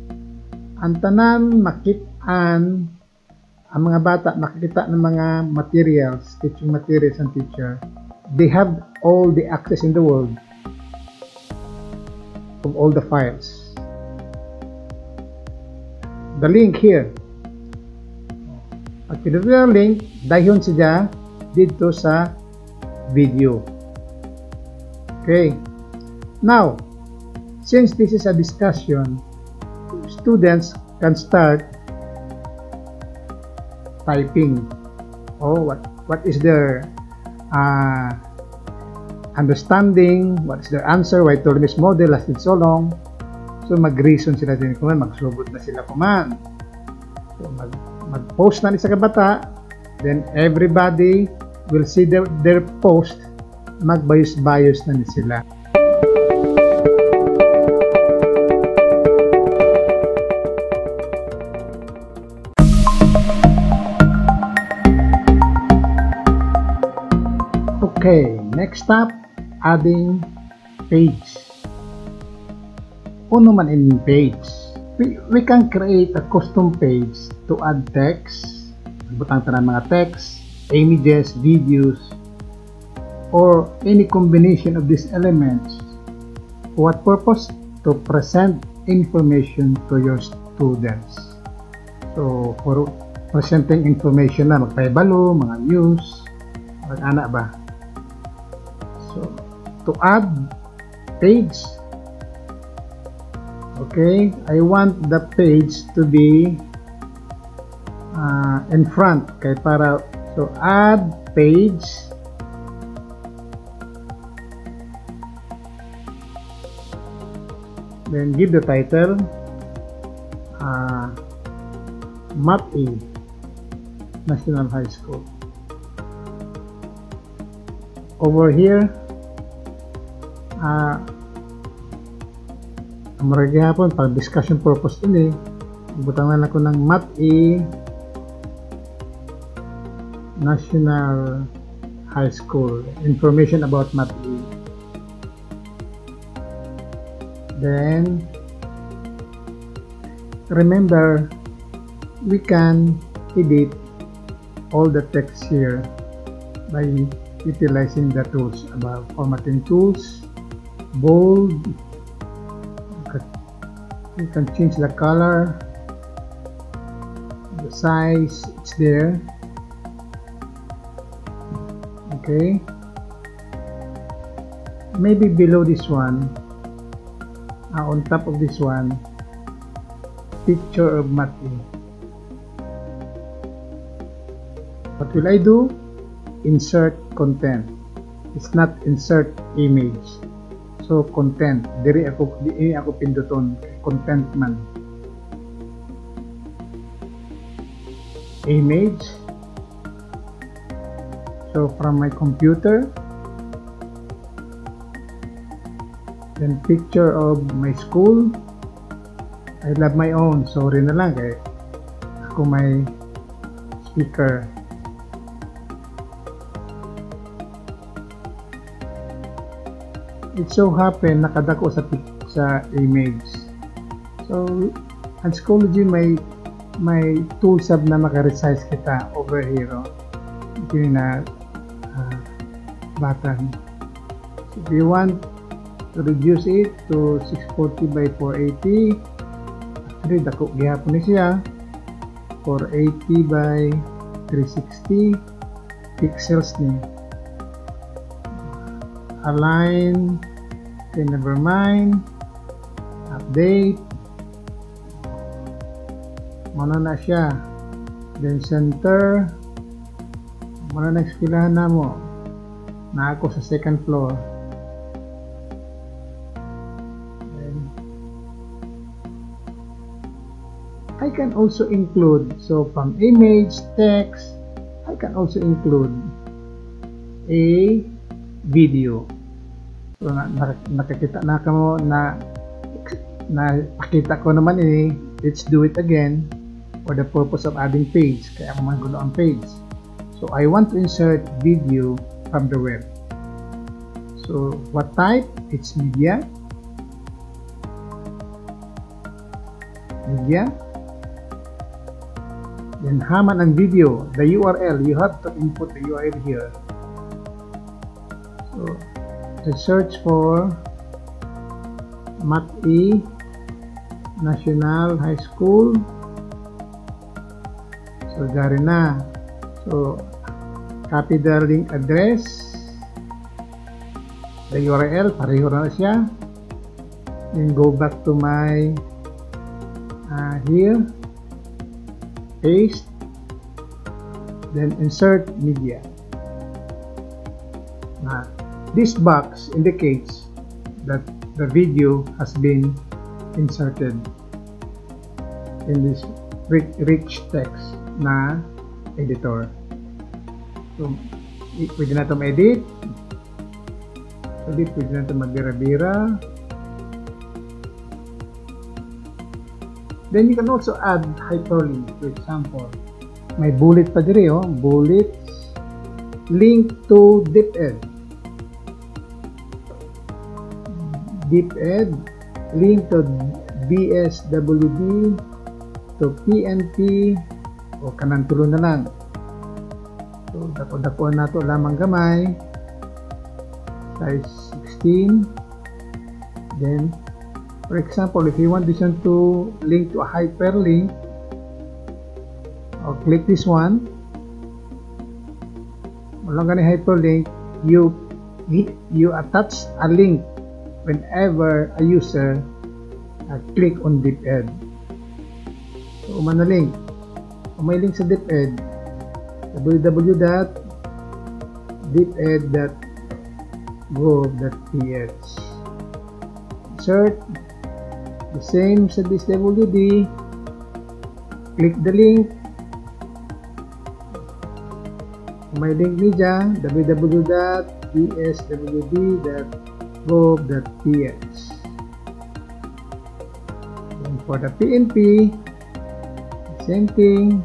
ang tanan makitaan ang mga bata makikita ng mga materials, teaching materials and teacher, they have all the access in the world of all the files. The link here. At pinito yung link, dahil siya dito sa video. Okay. Now, since this is a discussion, students can start typing oh what what is their uh, understanding what is their answer why Ptolemy's model lasted so long. So mag-reason sila din kuman magsugod na sila kuman. So mag mag-post na ni sa kabata then everybody will see their, their post magbayos-bayos na ni sila next up, adding page. Uno man in page. We, we can create a custom page to add text, butang tanan mga text, images, videos, or any combination of these elements. What purpose? To present information to your students. So, for presenting information na magpaibalo, mga news, mag-ana ba? To add page, okay, I want the page to be uh, in front. Okay, para, so add page, then give the title uh, Map A National High School. Over here uh, ang maragi hapon pag discussion purpose din eh. Butang na ako ng mat E National High School. Information about mat E. Then remember we can edit all the text here by utilizing the tools above formatting tools bold. You can change the color. The size it's there. Okay. Maybe below this one. Uh, on top of this one. Picture of Mati what will I do? Insert content. It's not insert image so content. Diri ako di ako pinduton. Content man. Image. So from my computer. Then picture of my school. I love my own. Sorry na lang kay ako may speaker it so happen nakadako sa sa image. So ang Schoology may may tool sub na maka-resize kita over here oh. ito yung na uh, button. So if you want to reduce it to 640 by 480 actually dako gihapon ni siya. 480 by 360 pixels ni. Align okay never mind. Update. Mana na siya. Then center. Mana na ekspilahan na mo. Na ako sa second floor. I can also include so from image text I can also include a video So, na, na, nakakita na kamo na na pakita ko naman ini let's do it again for the purpose of adding page. Kaya man gulo ang page. So I want to insert video from the web. So what type? It's media. Media. Then haman ang video. The URL you have to input the URL here. So I search for MATE National High School. So gari na. So copy the link address. The URL pareho na siya then go back to my uh, here. Paste. Then insert media. Na This box indicates that the video has been inserted in this rich text na editor. So, pwede na ito ma-edit. Pwede, pwede na ito magbira-bira. Then you can also add hyperlink. For example, may bullet pa diri oh, bullets link to DepEd. DepEd, link to BSWD, to PNP, o kanang tulo na lang. So, dako-dako na to lamang gamay. Size 16. Then, for example, if you want this one to link to a hyperlink, I'll click this one. Walang gani hyperlink, you you attach a link whenever a user uh, click on DepEd. So, umana link. Kung may link sa DepEd, www.deped.gov.ph Insert the same sa this WD click the link kung may link niya www.pswd.gov.ph gov.ph and for the PNP same thing.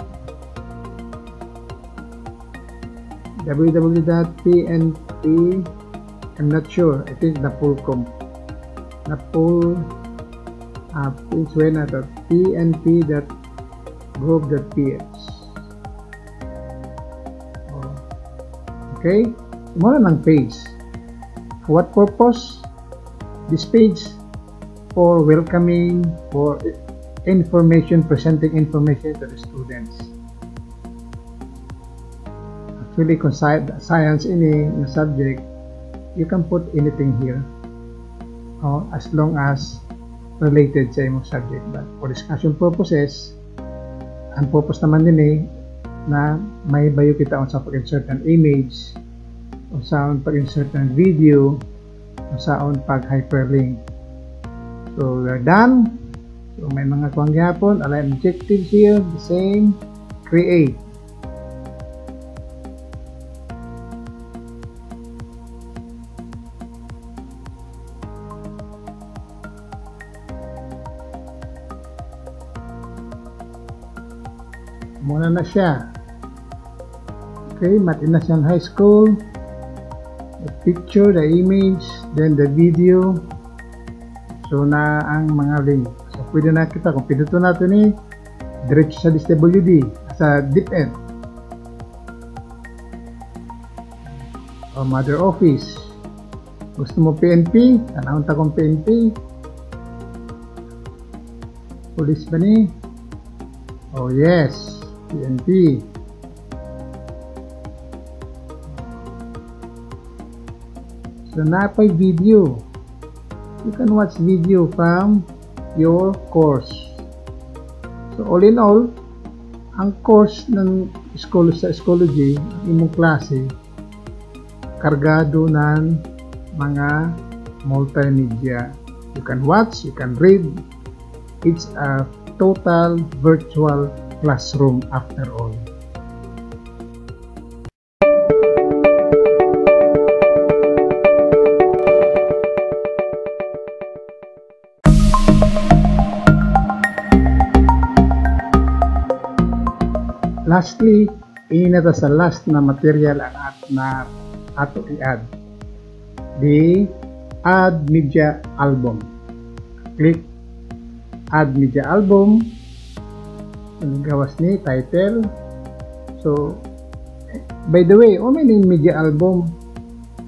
Www.pnp I'm not sure. I think Napolcom Napol uh, page pnp.gov.ph oh. okay. Muna ng page what purpose this page for welcoming for information presenting information to the students actually kung science ini na subject you can put anything here oh, as long as related sa imong subject. But for discussion purposes, ang purpose naman din eh, na may bayo kita sa pag-insert ng image, sa pag-insert ng video, sa pag-hyperlink. So, we're done. So, may mga kuwang gyapon, align objectives here, the same, create. muna na siya okay Matinasan High School picture, the image then the video. So na ang mga link. So pwede na kita kung pinuto natin ni diretso sa DSWD sa DepEd o mother office. Gusto mo PNP tanawon ta kong PNP police ba ni? Oh yes. PNP. So napay video. You can watch video from your course. So all in all, ang course ng school sa Ecology, imong klase, kargado ng mga multimedia. You can watch, you can read. It's a total virtual classroom after all. Lastly, inata sa last na material ang at na ato i-add. The Add Media Album. Click Add Media Album gawas ni title so by the way o may media album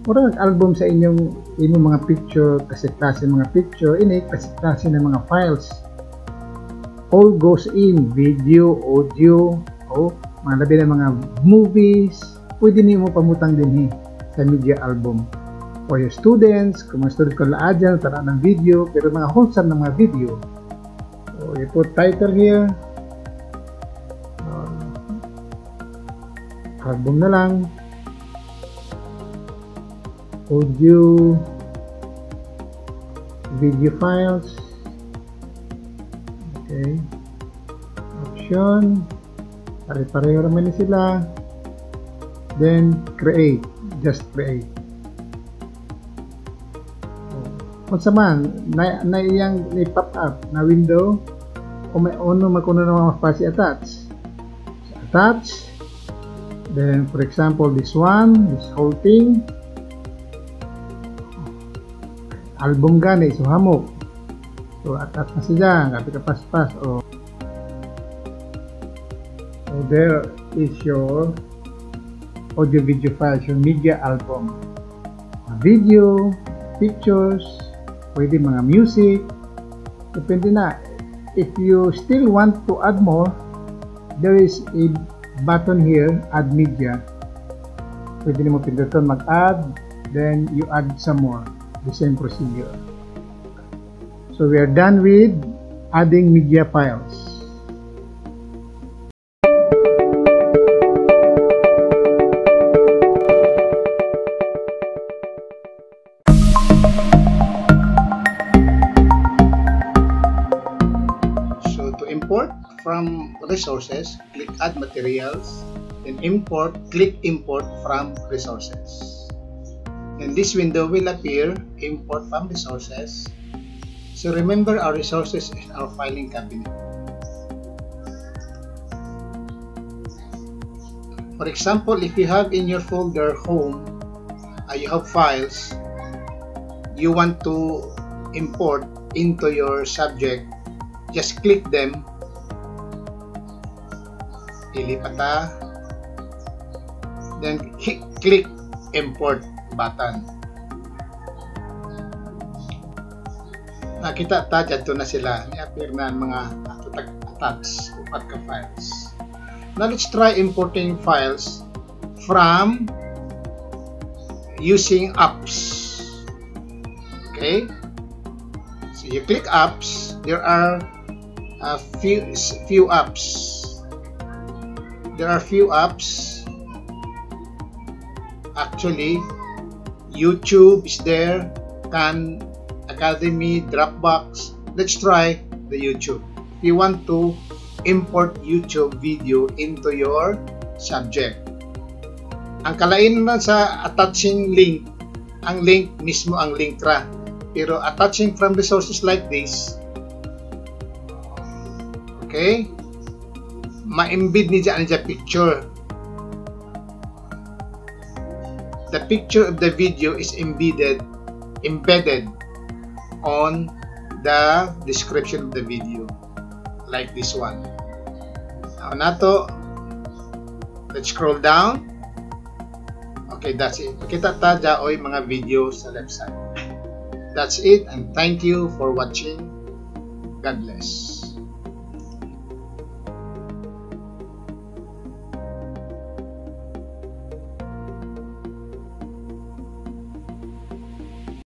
mura album sa inyong inyong mga picture kasi klase mga picture ini kasi klase ng mga files all goes in video audio o mga labi ng mga movies pwede niyo mo pamutang din eh, sa media album. For your students kung mga students ko laan dyan tara ng video pero mga wholesome ng mga video. So you put title here. Album na lang. Audio. Video files. Okay. Option pare-pareho naman sila. Then create. Just create. Kung sa man na, na iyang i-pop up na window o may ono makuno na mga file attach. Attach. Then for example this one this whole thing. Album gani so hamok. So atas na siya kapi kapaspas o so there is your audio video files your media album video pictures pwede mga music depende na if you still want to add more there is a button here, add media. Pwede mo pindutin mag-add, then you add some more. The same procedure. So we are done with adding media files. Resources, click add materials, then import, click import from resources. And this window will appear, import from resources. So remember our resources in our filing cabinet. For example, if you have in your folder home, uh, you have files, you want to import into your subject just click them ilipat ta. Then click import button. Nakita ta dito na sila. Ni-appear na ang mga attacks o pagka files. Now let's try importing files from using apps. Okay? So you click apps. There are a few few apps there are few apps. Actually YouTube is there. Khan Academy Dropbox. Let's try the YouTube. If you want to import YouTube video into your subject. Ang kalain naman sa attaching link ang link mismo ang link ra. Pero attaching from resources like this okay ma-embed ni dyan dyan picture. The picture of the video is embedded embedded on the description of the video like this one. Now nato let's scroll down. Okay, that's it. Makita ta oy mga video sa left side. That's it and thank you for watching. God bless.